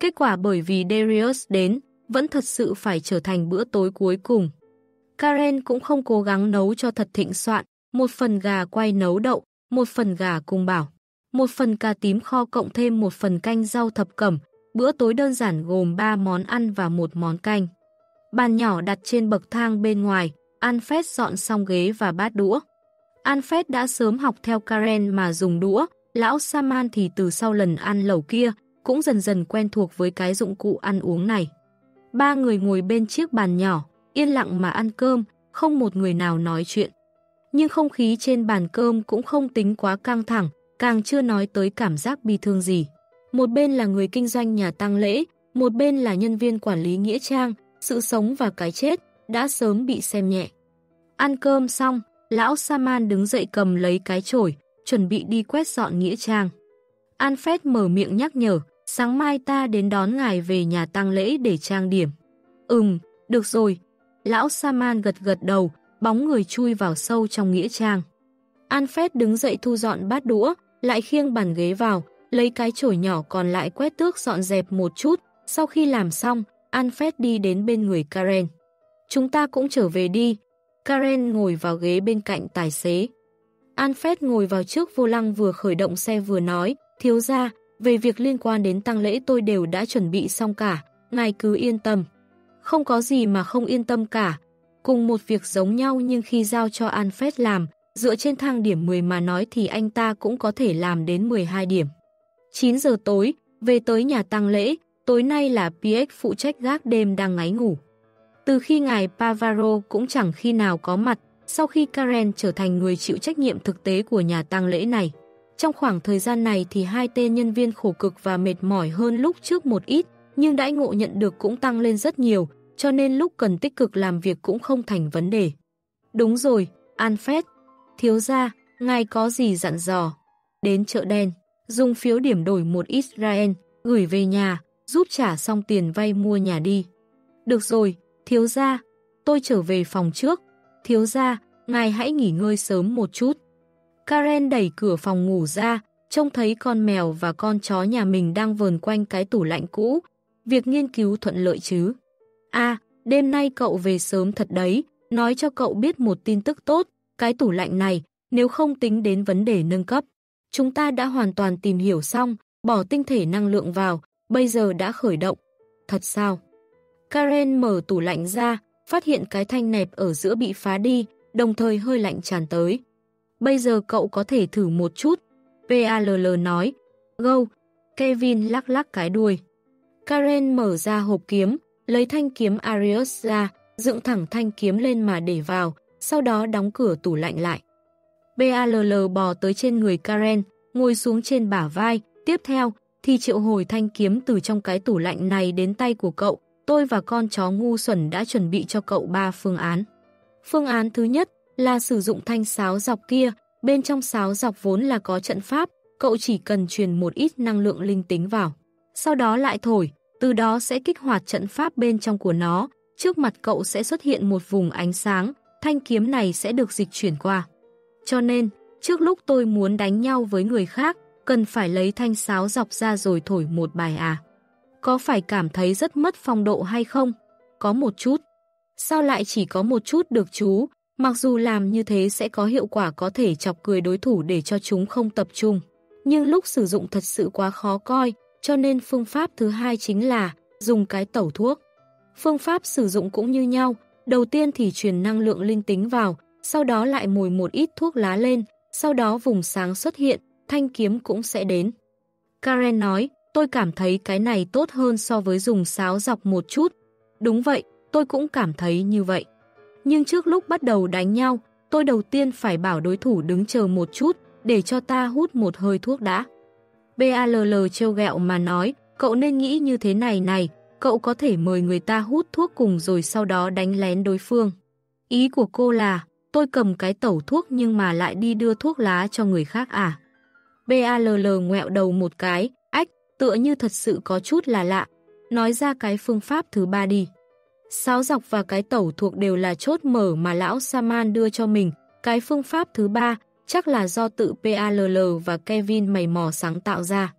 Kết quả bởi vì Darius đến, vẫn thật sự phải trở thành bữa tối cuối cùng. Karen cũng không cố gắng nấu cho thật thịnh soạn, một phần gà quay nấu đậu, một phần gà cung bảo, một phần cà tím kho cộng thêm một phần canh rau thập cẩm, bữa tối đơn giản gồm 3 món ăn và một món canh. Bàn nhỏ đặt trên bậc thang bên ngoài, Alfred dọn xong ghế và bát đũa. Alfred đã sớm học theo Karen mà dùng đũa, lão Saman thì từ sau lần ăn lẩu kia, cũng dần dần quen thuộc với cái dụng cụ ăn uống này. Ba người ngồi bên chiếc bàn nhỏ, yên lặng mà ăn cơm, không một người nào nói chuyện. Nhưng không khí trên bàn cơm cũng không tính quá căng thẳng, càng chưa nói tới cảm giác bi thương gì. Một bên là người kinh doanh nhà tang lễ, một bên là nhân viên quản lý nghĩa trang, sự sống và cái chết đã sớm bị xem nhẹ. Ăn cơm xong, lão Saman đứng dậy cầm lấy cái chổi, chuẩn bị đi quét dọn nghĩa trang. An Phét mở miệng nhắc nhở, sáng mai ta đến đón ngài về nhà tang lễ để trang điểm. Ừm, được rồi. Lão Saman gật gật đầu, bóng người chui vào sâu trong nghĩa trang. An Phét đứng dậy thu dọn bát đũa, lại khiêng bàn ghế vào, lấy cái chổi nhỏ còn lại quét tước dọn dẹp một chút. Sau khi làm xong, An Phét đi đến bên người Karen. Chúng ta cũng trở về đi. Karen ngồi vào ghế bên cạnh tài xế. Alfred ngồi vào trước vô lăng vừa khởi động xe vừa nói, thiếu ra, về việc liên quan đến tăng lễ tôi đều đã chuẩn bị xong cả, ngài cứ yên tâm. Không có gì mà không yên tâm cả. Cùng một việc giống nhau nhưng khi giao cho Alfred làm, dựa trên thang điểm 10 mà nói thì anh ta cũng có thể làm đến 12 điểm. 9 giờ tối, về tới nhà tăng lễ, tối nay là PX phụ trách gác đêm đang ngáy ngủ. Từ khi ngài Pavaro cũng chẳng khi nào có mặt, sau khi Karen trở thành người chịu trách nhiệm thực tế của nhà tang lễ này. Trong khoảng thời gian này thì hai tên nhân viên khổ cực và mệt mỏi hơn lúc trước một ít, nhưng đãi ngộ nhận được cũng tăng lên rất nhiều, cho nên lúc cần tích cực làm việc cũng không thành vấn đề. Đúng rồi, Alfred, thiếu ra, ngài có gì dặn dò? Đến chợ đen, dùng phiếu điểm đổi một Israel, gửi về nhà, giúp trả xong tiền vay mua nhà đi. Được rồi, thiếu ra, tôi trở về phòng trước. Thiếu ra, ngài hãy nghỉ ngơi sớm một chút. Karen đẩy cửa phòng ngủ ra, trông thấy con mèo và con chó nhà mình đang vờn quanh cái tủ lạnh cũ. Việc nghiên cứu thuận lợi chứ. À, đêm nay cậu về sớm thật đấy, nói cho cậu biết một tin tức tốt, cái tủ lạnh này, nếu không tính đến vấn đề nâng cấp. Chúng ta đã hoàn toàn tìm hiểu xong, bỏ tinh thể năng lượng vào, bây giờ đã khởi động. Thật sao? Karen mở tủ lạnh ra, phát hiện cái thanh nẹp ở giữa bị phá đi, đồng thời hơi lạnh tràn tới. Bây giờ cậu có thể thử một chút. PALL nói. Go. Kevin lắc lắc cái đuôi. Karen mở ra hộp kiếm, lấy thanh kiếm Arius ra, dựng thẳng thanh kiếm lên mà để vào, sau đó đóng cửa tủ lạnh lại. BALL bò tới trên người Karen, ngồi xuống trên bả vai, tiếp theo thì triệu hồi thanh kiếm từ trong cái tủ lạnh này đến tay của cậu. Tôi và con chó ngu xuẩn đã chuẩn bị cho cậu ba phương án. Phương án thứ nhất là sử dụng thanh sáo dọc kia, bên trong sáo dọc vốn là có trận pháp, cậu chỉ cần truyền một ít năng lượng linh tính vào. Sau đó lại thổi, từ đó sẽ kích hoạt trận pháp bên trong của nó, trước mặt cậu sẽ xuất hiện một vùng ánh sáng, thanh kiếm này sẽ được dịch chuyển qua. Cho nên, trước lúc tôi muốn đánh nhau với người khác, cần phải lấy thanh sáo dọc ra rồi thổi một bài à. Có phải cảm thấy rất mất phong độ hay không? Có một chút. Sao lại chỉ có một chút được chú? Mặc dù làm như thế sẽ có hiệu quả có thể chọc cười đối thủ để cho chúng không tập trung. Nhưng lúc sử dụng thật sự quá khó coi, cho nên phương pháp thứ hai chính là dùng cái tẩu thuốc. Phương pháp sử dụng cũng như nhau, đầu tiên thì truyền năng lượng linh tính vào, sau đó lại mùi một ít thuốc lá lên, sau đó vùng sáng xuất hiện, thanh kiếm cũng sẽ đến. Karen nói, tôi cảm thấy cái này tốt hơn so với dùng sáo dọc một chút. Đúng vậy, tôi cũng cảm thấy như vậy. Nhưng trước lúc bắt đầu đánh nhau, tôi đầu tiên phải bảo đối thủ đứng chờ một chút để cho ta hút một hơi thuốc đã. BALL trêu gẹo mà nói, cậu nên nghĩ như thế này này, cậu có thể mời người ta hút thuốc cùng rồi sau đó đánh lén đối phương. Ý của cô là, tôi cầm cái tẩu thuốc nhưng mà lại đi đưa thuốc lá cho người khác à? BALL ngoẹo đầu một cái, tựa như thật sự có chút là lạ. Nói ra cái phương pháp thứ ba đi. Sáo dọc và cái tẩu thuộc đều là chốt mở mà lão Saman đưa cho mình. Cái phương pháp thứ ba chắc là do tự PALL và Kevin mày mò sáng tạo ra.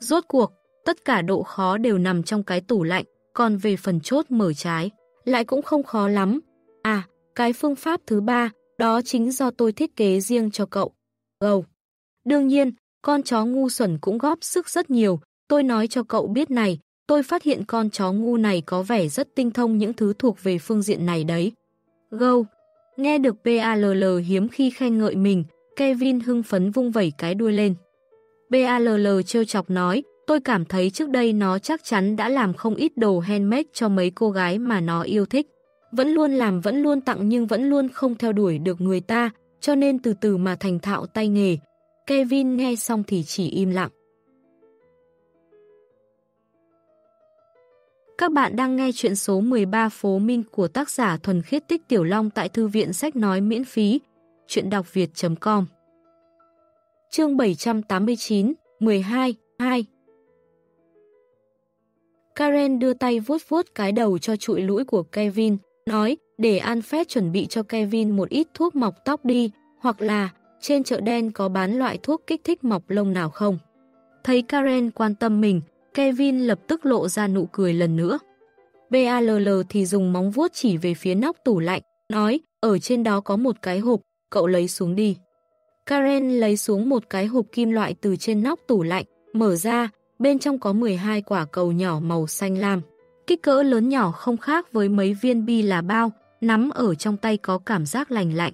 Rốt cuộc, tất cả độ khó đều nằm trong cái tủ lạnh, còn về phần chốt mở trái, lại cũng không khó lắm. À, cái phương pháp thứ ba, đó chính do tôi thiết kế riêng cho cậu. Gầu. Đương nhiên, con chó ngu xuẩn cũng góp sức rất nhiều, tôi nói cho cậu biết này, tôi phát hiện con chó ngu này có vẻ rất tinh thông những thứ thuộc về phương diện này đấy. Gâu. Nghe được PALL hiếm khi khen ngợi mình, Kevin hưng phấn vung vẩy cái đuôi lên. PALL trêu chọc nói, tôi cảm thấy trước đây nó chắc chắn đã làm không ít đồ handmade cho mấy cô gái mà nó yêu thích. Vẫn luôn làm vẫn luôn tặng nhưng vẫn luôn không theo đuổi được người ta, cho nên từ từ mà thành thạo tay nghề. Kevin nghe xong thì chỉ im lặng. Các bạn đang nghe chuyện số 13 Phố Minh của tác giả Thuần Khiết Tích Tiểu Long tại Thư viện Sách Nói miễn phí. Chuyện đọc việt.com Chương 789, 12, 2 Karen đưa tay vuốt vuốt cái đầu cho trụi lũi của Kevin, nói để Alfred chuẩn bị cho Kevin một ít thuốc mọc tóc đi, hoặc là trên chợ đen có bán loại thuốc kích thích mọc lông nào không. Thấy Karen quan tâm mình, Kevin lập tức lộ ra nụ cười lần nữa. BALL thì dùng móng vuốt chỉ về phía nóc tủ lạnh, nói, ở trên đó có một cái hộp, cậu lấy xuống đi. Karen lấy xuống một cái hộp kim loại từ trên nóc tủ lạnh, mở ra, bên trong có 12 quả cầu nhỏ màu xanh lam. Kích cỡ lớn nhỏ không khác với mấy viên bi là bao, nắm ở trong tay có cảm giác lành lạnh.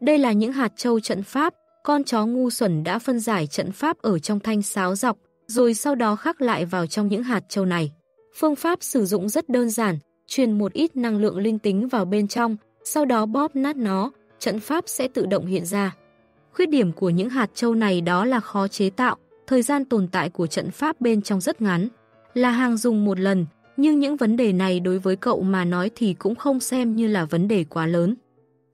Đây là những hạt châu trận pháp, con chó ngu xuẩn đã phân giải trận pháp ở trong thanh sáo dọc, rồi sau đó khắc lại vào trong những hạt châu này. Phương pháp sử dụng rất đơn giản, truyền một ít năng lượng linh tính vào bên trong, sau đó bóp nát nó, trận pháp sẽ tự động hiện ra. Khuyết điểm của những hạt châu này đó là khó chế tạo, thời gian tồn tại của trận pháp bên trong rất ngắn. Là hàng dùng một lần, nhưng những vấn đề này đối với cậu mà nói thì cũng không xem như là vấn đề quá lớn.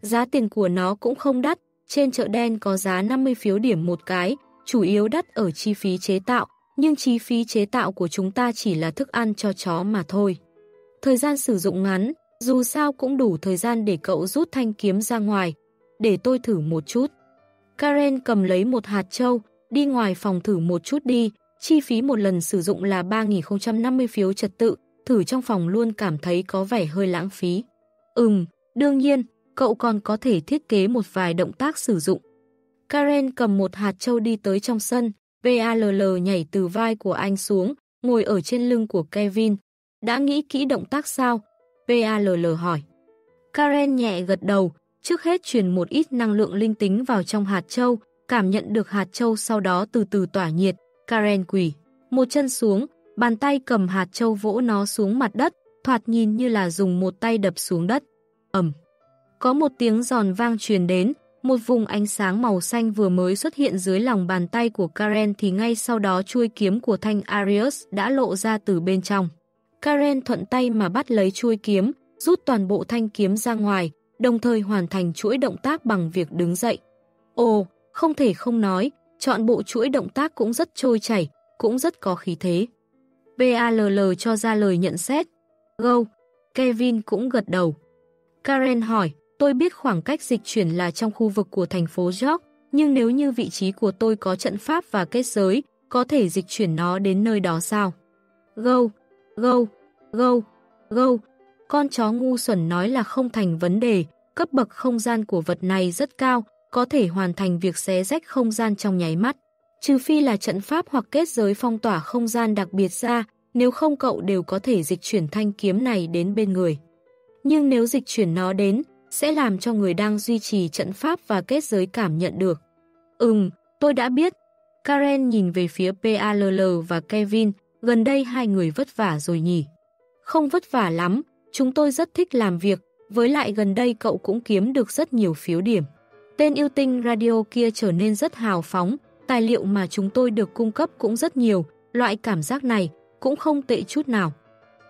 Giá tiền của nó cũng không đắt, trên chợ đen có giá 50 phiếu điểm một cái, chủ yếu đắt ở chi phí chế tạo, nhưng chi phí chế tạo của chúng ta chỉ là thức ăn cho chó mà thôi. Thời gian sử dụng ngắn, dù sao cũng đủ thời gian để cậu rút thanh kiếm ra ngoài, để tôi thử một chút. Karen cầm lấy một hạt châu, đi ngoài phòng thử một chút đi, chi phí một lần sử dụng là 3.050 phiếu trật tự, thử trong phòng luôn cảm thấy có vẻ hơi lãng phí. Ừm, đương nhiên, cậu còn có thể thiết kế một vài động tác sử dụng. Karen cầm một hạt châu đi tới trong sân, VALL nhảy từ vai của anh xuống, ngồi ở trên lưng của Kevin. Đã nghĩ kỹ động tác sao? VALL hỏi. Karen nhẹ gật đầu, trước hết truyền một ít năng lượng linh tính vào trong hạt châu, cảm nhận được hạt châu sau đó từ từ tỏa nhiệt. Karen quỳ, một chân xuống, bàn tay cầm hạt châu vỗ nó xuống mặt đất, thoạt nhìn như là dùng một tay đập xuống đất. ầm Có một tiếng giòn vang truyền đến, một vùng ánh sáng màu xanh vừa mới xuất hiện dưới lòng bàn tay của Karen thì ngay sau đó chuôi kiếm của thanh Arius đã lộ ra từ bên trong. Karen thuận tay mà bắt lấy chuôi kiếm, rút toàn bộ thanh kiếm ra ngoài, đồng thời hoàn thành chuỗi động tác bằng việc đứng dậy. Ồ, không thể không nói, chọn bộ chuỗi động tác cũng rất trôi chảy, cũng rất có khí thế. BALL cho ra lời nhận xét. Go, Kevin cũng gật đầu. Karen hỏi, tôi biết khoảng cách dịch chuyển là trong khu vực của thành phố York, nhưng nếu như vị trí của tôi có trận pháp và kết giới, có thể dịch chuyển nó đến nơi đó sao? Go, Gâu, gâu, gâu. Con chó ngu xuẩn nói là không thành vấn đề, cấp bậc không gian của vật này rất cao, có thể hoàn thành việc xé rách không gian trong nháy mắt. Trừ phi là trận pháp hoặc kết giới phong tỏa không gian đặc biệt ra, nếu không cậu đều có thể dịch chuyển thanh kiếm này đến bên người. Nhưng nếu dịch chuyển nó đến, sẽ làm cho người đang duy trì trận pháp và kết giới cảm nhận được. Ừm, tôi đã biết. Karen nhìn về phía PALL và Kevin, gần đây hai người vất vả rồi nhỉ. Không vất vả lắm, chúng tôi rất thích làm việc, với lại gần đây cậu cũng kiếm được rất nhiều phiếu điểm. Tên yêu tinh radio kia trở nên rất hào phóng, tài liệu mà chúng tôi được cung cấp cũng rất nhiều, loại cảm giác này cũng không tệ chút nào.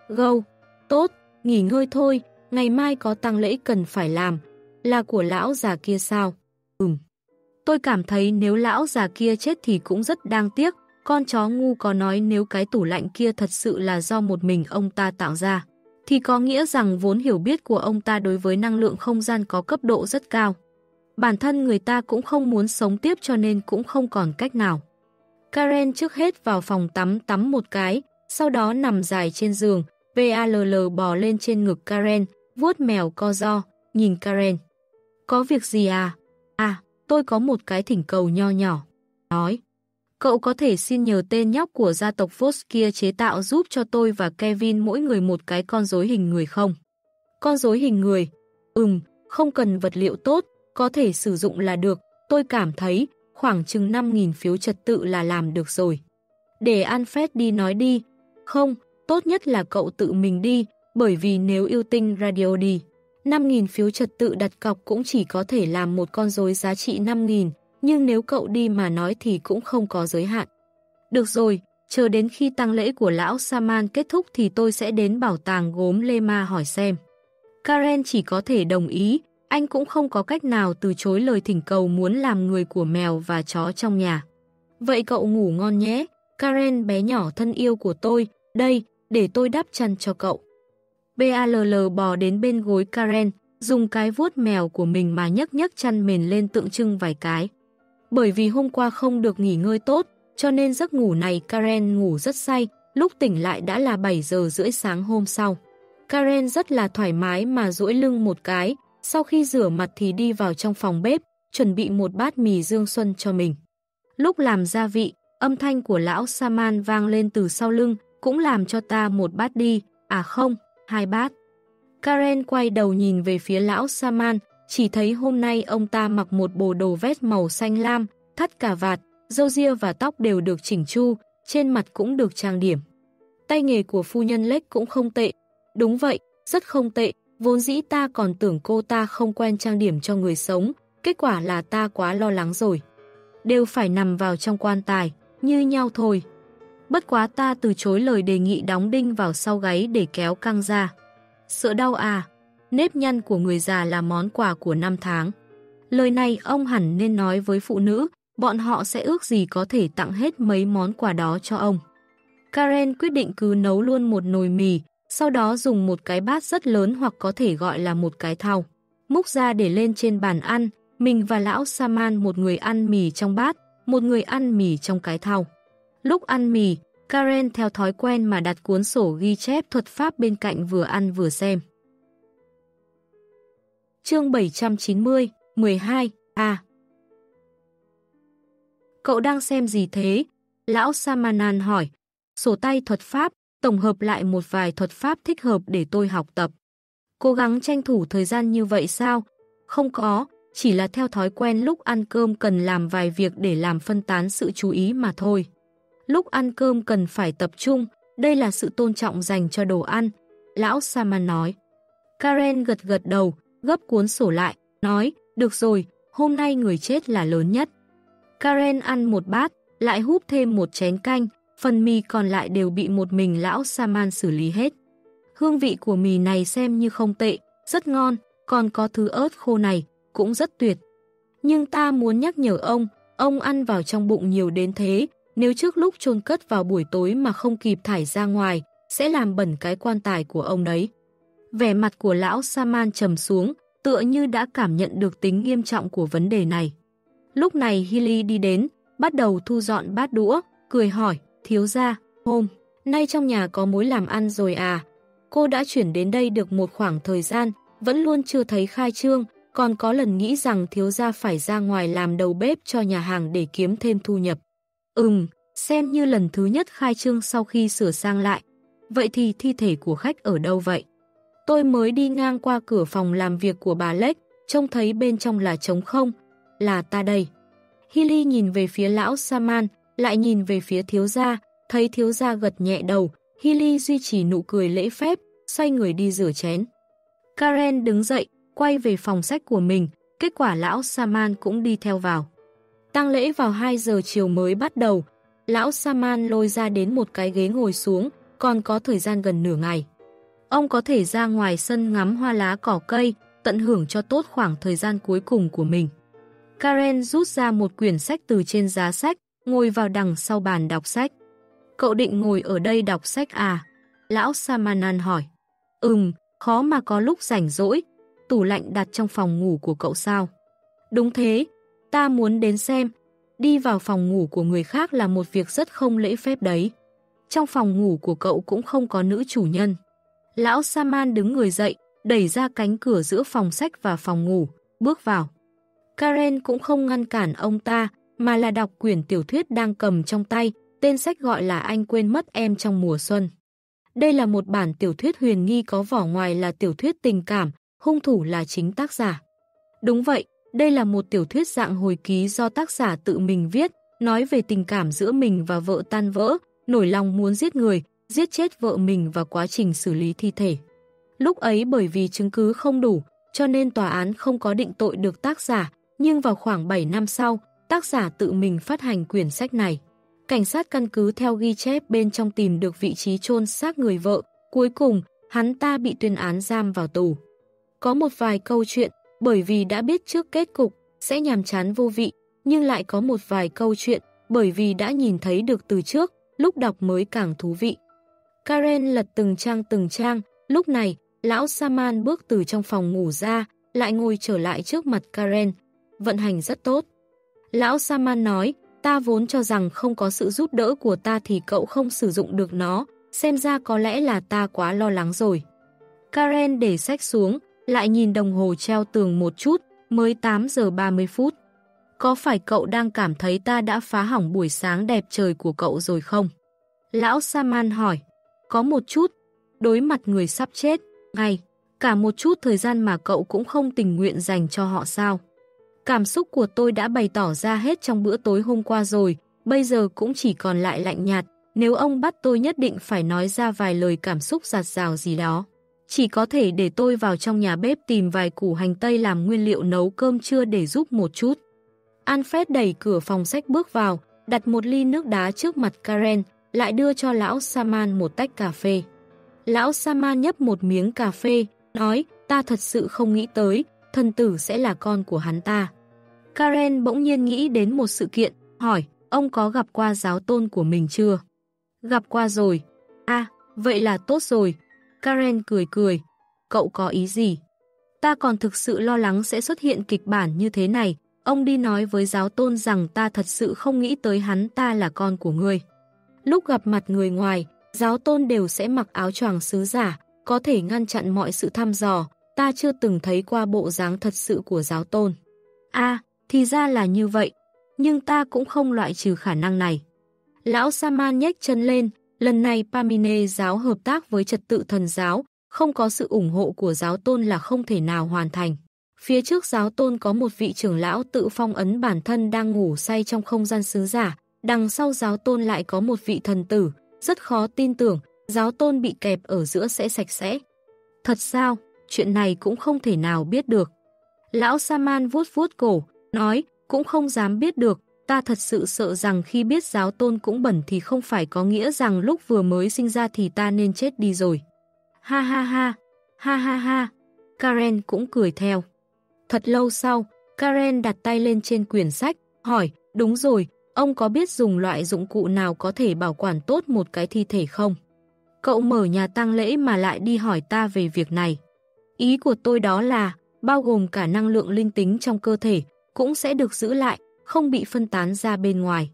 Gâu, tốt, nghỉ ngơi thôi, ngày mai có tăng lễ cần phải làm, là của lão già kia sao? Ừm. Tôi cảm thấy nếu lão già kia chết thì cũng rất đáng tiếc, con chó ngu có nói nếu cái tủ lạnh kia thật sự là do một mình ông ta tạo ra, thì có nghĩa rằng vốn hiểu biết của ông ta đối với năng lượng không gian có cấp độ rất cao. Bản thân người ta cũng không muốn sống tiếp cho nên cũng không còn cách nào. Karen trước hết vào phòng tắm tắm một cái, sau đó nằm dài trên giường, VALL bò lên trên ngực Karen, vuốt mèo co do, nhìn Karen. Có việc gì à? À, tôi có một cái thỉnh cầu nho nhỏ. Nói, cậu có thể xin nhờ tên nhóc của gia tộc vos kia chế tạo giúp cho tôi và Kevin mỗi người một cái con rối hình người không? Con rối hình người? Ừm, không cần vật liệu tốt, có thể sử dụng là được. Tôi cảm thấy khoảng chừng 5.000 phiếu trật tự là làm được rồi. Để Alfred đi nói đi. Không, tốt nhất là cậu tự mình đi, bởi vì nếu yêu tinh radio đi. 5.000 phiếu trật tự đặt cọc cũng chỉ có thể làm một con rối giá trị 5.000, nhưng nếu cậu đi mà nói thì cũng không có giới hạn. Được rồi, chờ đến khi tăng lễ của lão Saman kết thúc thì tôi sẽ đến bảo tàng gốm Lê Ma hỏi xem. Karen chỉ có thể đồng ý, anh cũng không có cách nào từ chối lời thỉnh cầu muốn làm người của mèo và chó trong nhà. Vậy cậu ngủ ngon nhé, Karen bé nhỏ thân yêu của tôi, đây, để tôi đắp chăn cho cậu. BALL bò đến bên gối Karen, dùng cái vuốt mèo của mình mà nhấc nhấc chăn mền lên tượng trưng vài cái. Bởi vì hôm qua không được nghỉ ngơi tốt, cho nên giấc ngủ này Karen ngủ rất say, lúc tỉnh lại đã là 7 giờ rưỡi sáng hôm sau. Karen rất là thoải mái mà duỗi lưng một cái, sau khi rửa mặt thì đi vào trong phòng bếp, chuẩn bị một bát mì dương xuân cho mình. Lúc làm gia vị, âm thanh của lão Saman vang lên từ sau lưng, cũng làm cho ta một bát đi, à không, hai bát. Karen quay đầu nhìn về phía lão Saman, chỉ thấy hôm nay ông ta mặc một bộ đồ vest màu xanh lam, thắt cà vạt, râu ria và tóc đều được chỉnh chu, trên mặt cũng được trang điểm. Tay nghề của phu nhân Lếch cũng không tệ. Đúng vậy, rất không tệ, vốn dĩ ta còn tưởng cô ta không quen trang điểm cho người sống, kết quả là ta quá lo lắng rồi. Đều phải nằm vào trong quan tài, như nhau thôi. Bất quá ta từ chối lời đề nghị đóng đinh vào sau gáy để kéo căng ra. Sợ đau à? Nếp nhăn của người già là món quà của năm tháng. Lời này ông hẳn nên nói với phụ nữ, bọn họ sẽ ước gì có thể tặng hết mấy món quà đó cho ông. Karen quyết định cứ nấu luôn một nồi mì, sau đó dùng một cái bát rất lớn hoặc có thể gọi là một cái thau. Múc ra để lên trên bàn ăn, mình và lão Saman một người ăn mì trong bát, một người ăn mì trong cái thau. Lúc ăn mì, Karen theo thói quen mà đặt cuốn sổ ghi chép thuật pháp bên cạnh vừa ăn vừa xem. Chương 790, 12, A Cậu đang xem gì thế? Lão Samanan hỏi. Sổ tay thuật pháp, tổng hợp lại một vài thuật pháp thích hợp để tôi học tập. Cố gắng tranh thủ thời gian như vậy sao? Không có, chỉ là theo thói quen lúc ăn cơm cần làm vài việc để làm phân tán sự chú ý mà thôi. Lúc ăn cơm cần phải tập trung, đây là sự tôn trọng dành cho đồ ăn. Lão Saman nói. Karen gật gật đầu, gấp cuốn sổ lại, nói, được rồi, hôm nay người chết là lớn nhất. Karen ăn một bát, lại húp thêm một chén canh, phần mì còn lại đều bị một mình lão Saman xử lý hết. Hương vị của mì này xem như không tệ, rất ngon, còn có thứ ớt khô này, cũng rất tuyệt. Nhưng ta muốn nhắc nhở ông, ông ăn vào trong bụng nhiều đến thế, nếu trước lúc chôn cất vào buổi tối mà không kịp thải ra ngoài, sẽ làm bẩn cái quan tài của ông đấy. Vẻ mặt của lão Saman trầm xuống, tựa như đã cảm nhận được tính nghiêm trọng của vấn đề này. Lúc này Hilly đi đến, bắt đầu thu dọn bát đũa, cười hỏi, thiếu ra, hôm, nay trong nhà có mối làm ăn rồi à? Cô đã chuyển đến đây được một khoảng thời gian, vẫn luôn chưa thấy khai trương, còn có lần nghĩ rằng thiếu gia phải ra ngoài làm đầu bếp cho nhà hàng để kiếm thêm thu nhập. Ừm, xem như lần thứ nhất khai trương sau khi sửa sang lại. Vậy thì thi thể của khách ở đâu vậy? Tôi mới đi ngang qua cửa phòng làm việc của bà Lách, trông thấy bên trong là trống không. Là ta đây. Hilly nhìn về phía lão Saman, lại nhìn về phía thiếu gia, thấy thiếu gia gật nhẹ đầu. Hilly duy trì nụ cười lễ phép, xoay người đi rửa chén. Karen đứng dậy, quay về phòng sách của mình, kết quả lão Saman cũng đi theo vào. Tăng lễ vào 2 giờ chiều mới bắt đầu, lão Saman lôi ra đến một cái ghế ngồi xuống, còn có thời gian gần nửa ngày. Ông có thể ra ngoài sân ngắm hoa lá cỏ cây, tận hưởng cho tốt khoảng thời gian cuối cùng của mình. Karen rút ra một quyển sách từ trên giá sách, ngồi vào đằng sau bàn đọc sách. Cậu định ngồi ở đây đọc sách à? Lão Samanan hỏi. Ừm, khó mà có lúc rảnh rỗi. Tủ lạnh đặt trong phòng ngủ của cậu sao? Đúng thế, ta muốn đến xem. Đi vào phòng ngủ của người khác là một việc rất không lễ phép đấy. Trong phòng ngủ của cậu cũng không có nữ chủ nhân. Lão Saman đứng người dậy, đẩy ra cánh cửa giữa phòng sách và phòng ngủ, bước vào. Karen cũng không ngăn cản ông ta, mà là đọc quyển tiểu thuyết đang cầm trong tay, tên sách gọi là Anh quên mất em trong mùa xuân. Đây là một bản tiểu thuyết huyền nghi có vỏ ngoài là tiểu thuyết tình cảm, hung thủ là chính tác giả. Đúng vậy, đây là một tiểu thuyết dạng hồi ký do tác giả tự mình viết, nói về tình cảm giữa mình và vợ tan vỡ, nổi lòng muốn giết người, giết chết vợ mình và quá trình xử lý thi thể. Lúc ấy bởi vì chứng cứ không đủ, cho nên tòa án không có định tội được tác giả, nhưng vào khoảng 7 năm sau, tác giả tự mình phát hành quyển sách này. Cảnh sát căn cứ theo ghi chép bên trong tìm được vị trí chôn xác người vợ, cuối cùng hắn ta bị tuyên án giam vào tù. Có một vài câu chuyện, bởi vì đã biết trước kết cục, sẽ nhàm chán vô vị, nhưng lại có một vài câu chuyện, bởi vì đã nhìn thấy được từ trước, lúc đọc mới càng thú vị. Karen lật từng trang từng trang, lúc này, lão Saman bước từ trong phòng ngủ ra, lại ngồi trở lại trước mặt Karen. Vận hành rất tốt. Lão Saman nói, ta vốn cho rằng không có sự giúp đỡ của ta thì cậu không sử dụng được nó, xem ra có lẽ là ta quá lo lắng rồi. Karen để sách xuống, lại nhìn đồng hồ treo tường một chút, mới 8 giờ 30 phút. Có phải cậu đang cảm thấy ta đã phá hỏng buổi sáng đẹp trời của cậu rồi không? Lão Saman hỏi. Có một chút, đối mặt người sắp chết, ngay, cả một chút thời gian mà cậu cũng không tình nguyện dành cho họ sao. Cảm xúc của tôi đã bày tỏ ra hết trong bữa tối hôm qua rồi, bây giờ cũng chỉ còn lại lạnh nhạt, nếu ông bắt tôi nhất định phải nói ra vài lời cảm xúc giạt rào gì đó. Chỉ có thể để tôi vào trong nhà bếp tìm vài củ hành tây làm nguyên liệu nấu cơm trưa để giúp một chút. Alfred đẩy cửa phòng sách bước vào, đặt một ly nước đá trước mặt Karen, lại đưa cho lão Saman một tách cà phê. Lão Saman nhấp một miếng cà phê, nói, ta thật sự không nghĩ tới, thần tử sẽ là con của hắn ta. Karen bỗng nhiên nghĩ đến một sự kiện, hỏi, ông có gặp qua giáo tôn của mình chưa? Gặp qua rồi. À, vậy là tốt rồi. Karen cười cười. Cậu có ý gì? Ta còn thực sự lo lắng sẽ xuất hiện kịch bản như thế này. Ông đi nói với giáo tôn rằng ta thật sự không nghĩ tới hắn ta là con của ngươi. Lúc gặp mặt người ngoài, giáo tôn đều sẽ mặc áo choàng sứ giả, có thể ngăn chặn mọi sự thăm dò, ta chưa từng thấy qua bộ dáng thật sự của giáo tôn. a thì ra là như vậy, nhưng ta cũng không loại trừ khả năng này. Lão Saman nhếch chân lên, lần này Pamine giáo hợp tác với trật tự thần giáo, không có sự ủng hộ của giáo tôn là không thể nào hoàn thành. Phía trước giáo tôn có một vị trưởng lão tự phong ấn bản thân đang ngủ say trong không gian sứ giả, đằng sau giáo tôn lại có một vị thần tử, rất khó tin tưởng, giáo tôn bị kẹp ở giữa sẽ sạch sẽ. Thật sao, chuyện này cũng không thể nào biết được. Lão Saman vuốt vuốt cổ, nói, cũng không dám biết được, ta thật sự sợ rằng khi biết giáo tôn cũng bẩn thì không phải có nghĩa rằng lúc vừa mới sinh ra thì ta nên chết đi rồi. Ha ha ha, ha ha ha, Karen cũng cười theo. Thật lâu sau, Karen đặt tay lên trên quyển sách, hỏi, đúng rồi, ông có biết dùng loại dụng cụ nào có thể bảo quản tốt một cái thi thể không? Cậu mở nhà tang lễ mà lại đi hỏi ta về việc này. Ý của tôi đó là, bao gồm cả năng lượng linh tính trong cơ thể, cũng sẽ được giữ lại, không bị phân tán ra bên ngoài.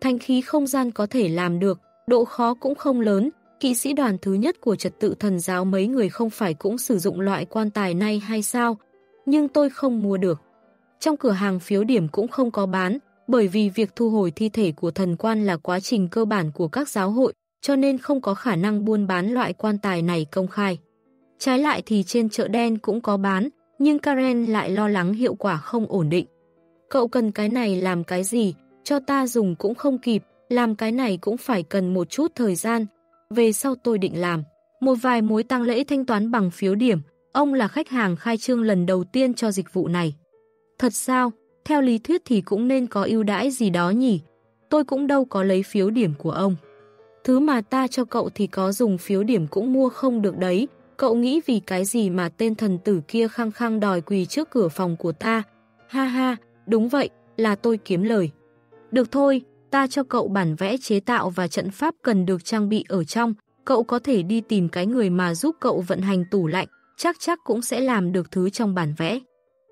Thanh khí không gian có thể làm được, độ khó cũng không lớn, kỵ sĩ đoàn thứ nhất của trật tự thần giáo mấy người không phải cũng sử dụng loại quan tài này hay sao, nhưng tôi không mua được. Trong cửa hàng phiếu điểm cũng không có bán, bởi vì việc thu hồi thi thể của thần quan là quá trình cơ bản của các giáo hội, cho nên không có khả năng buôn bán loại quan tài này công khai. Trái lại thì trên chợ đen cũng có bán, nhưng Karen lại lo lắng hiệu quả không ổn định. Cậu cần cái này làm cái gì, cho ta dùng cũng không kịp, làm cái này cũng phải cần một chút thời gian. Về sau tôi định làm. Một vài mối tăng lễ thanh toán bằng phiếu điểm, ông là khách hàng khai trương lần đầu tiên cho dịch vụ này. Thật sao, theo lý thuyết thì cũng nên có ưu đãi gì đó nhỉ? Tôi cũng đâu có lấy phiếu điểm của ông. Thứ mà ta cho cậu thì có dùng phiếu điểm cũng mua không được đấy. Cậu nghĩ vì cái gì mà tên thần tử kia khăng khăng đòi quỳ trước cửa phòng của ta? Ha ha, đúng vậy, là tôi kiếm lời. Được thôi, ta cho cậu bản vẽ chế tạo và trận pháp cần được trang bị ở trong, cậu có thể đi tìm cái người mà giúp cậu vận hành tủ lạnh, chắc chắc cũng sẽ làm được thứ trong bản vẽ.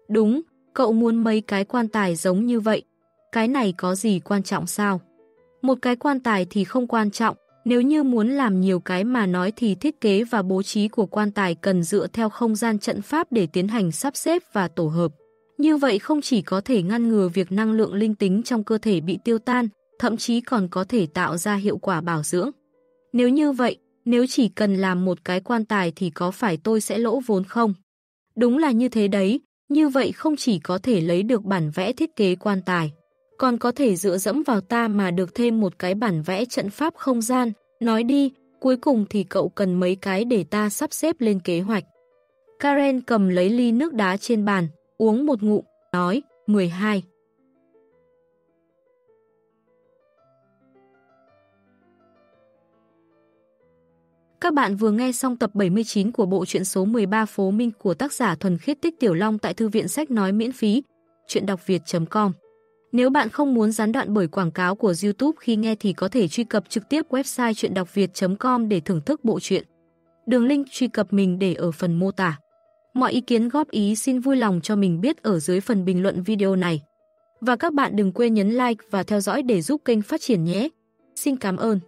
Đúng, cậu muốn mấy cái quan tài giống như vậy. Cái này có gì quan trọng sao? Một cái quan tài thì không quan trọng, nếu như muốn làm nhiều cái mà nói thì thiết kế và bố trí của quan tài cần dựa theo không gian trận pháp để tiến hành sắp xếp và tổ hợp. Như vậy không chỉ có thể ngăn ngừa việc năng lượng linh tính trong cơ thể bị tiêu tan, thậm chí còn có thể tạo ra hiệu quả bảo dưỡng. Nếu như vậy, nếu chỉ cần làm một cái quan tài thì có phải tôi sẽ lỗ vốn không? Đúng là như thế đấy, như vậy không chỉ có thể lấy được bản vẽ thiết kế quan tài, còn có thể dựa dẫm vào ta mà được thêm một cái bản vẽ trận pháp không gian. Nói đi, cuối cùng thì cậu cần mấy cái để ta sắp xếp lên kế hoạch. Karen cầm lấy ly nước đá trên bàn, uống một ngụm, nói, 12. Các bạn vừa nghe xong tập 79 của bộ truyện số 13 Phố Minh của tác giả Thuần Khiết Tích Tiểu Long tại Thư viện Sách Nói miễn phí, chuyện đọc việt.com. Nếu bạn không muốn gián đoạn bởi quảng cáo của YouTube khi nghe thì có thể truy cập trực tiếp website chuyện đọc việt.com để thưởng thức bộ truyện. Đường link truy cập mình để ở phần mô tả. Mọi ý kiến góp ý xin vui lòng cho mình biết ở dưới phần bình luận video này. Và các bạn đừng quên nhấn like và theo dõi để giúp kênh phát triển nhé. Xin cảm ơn.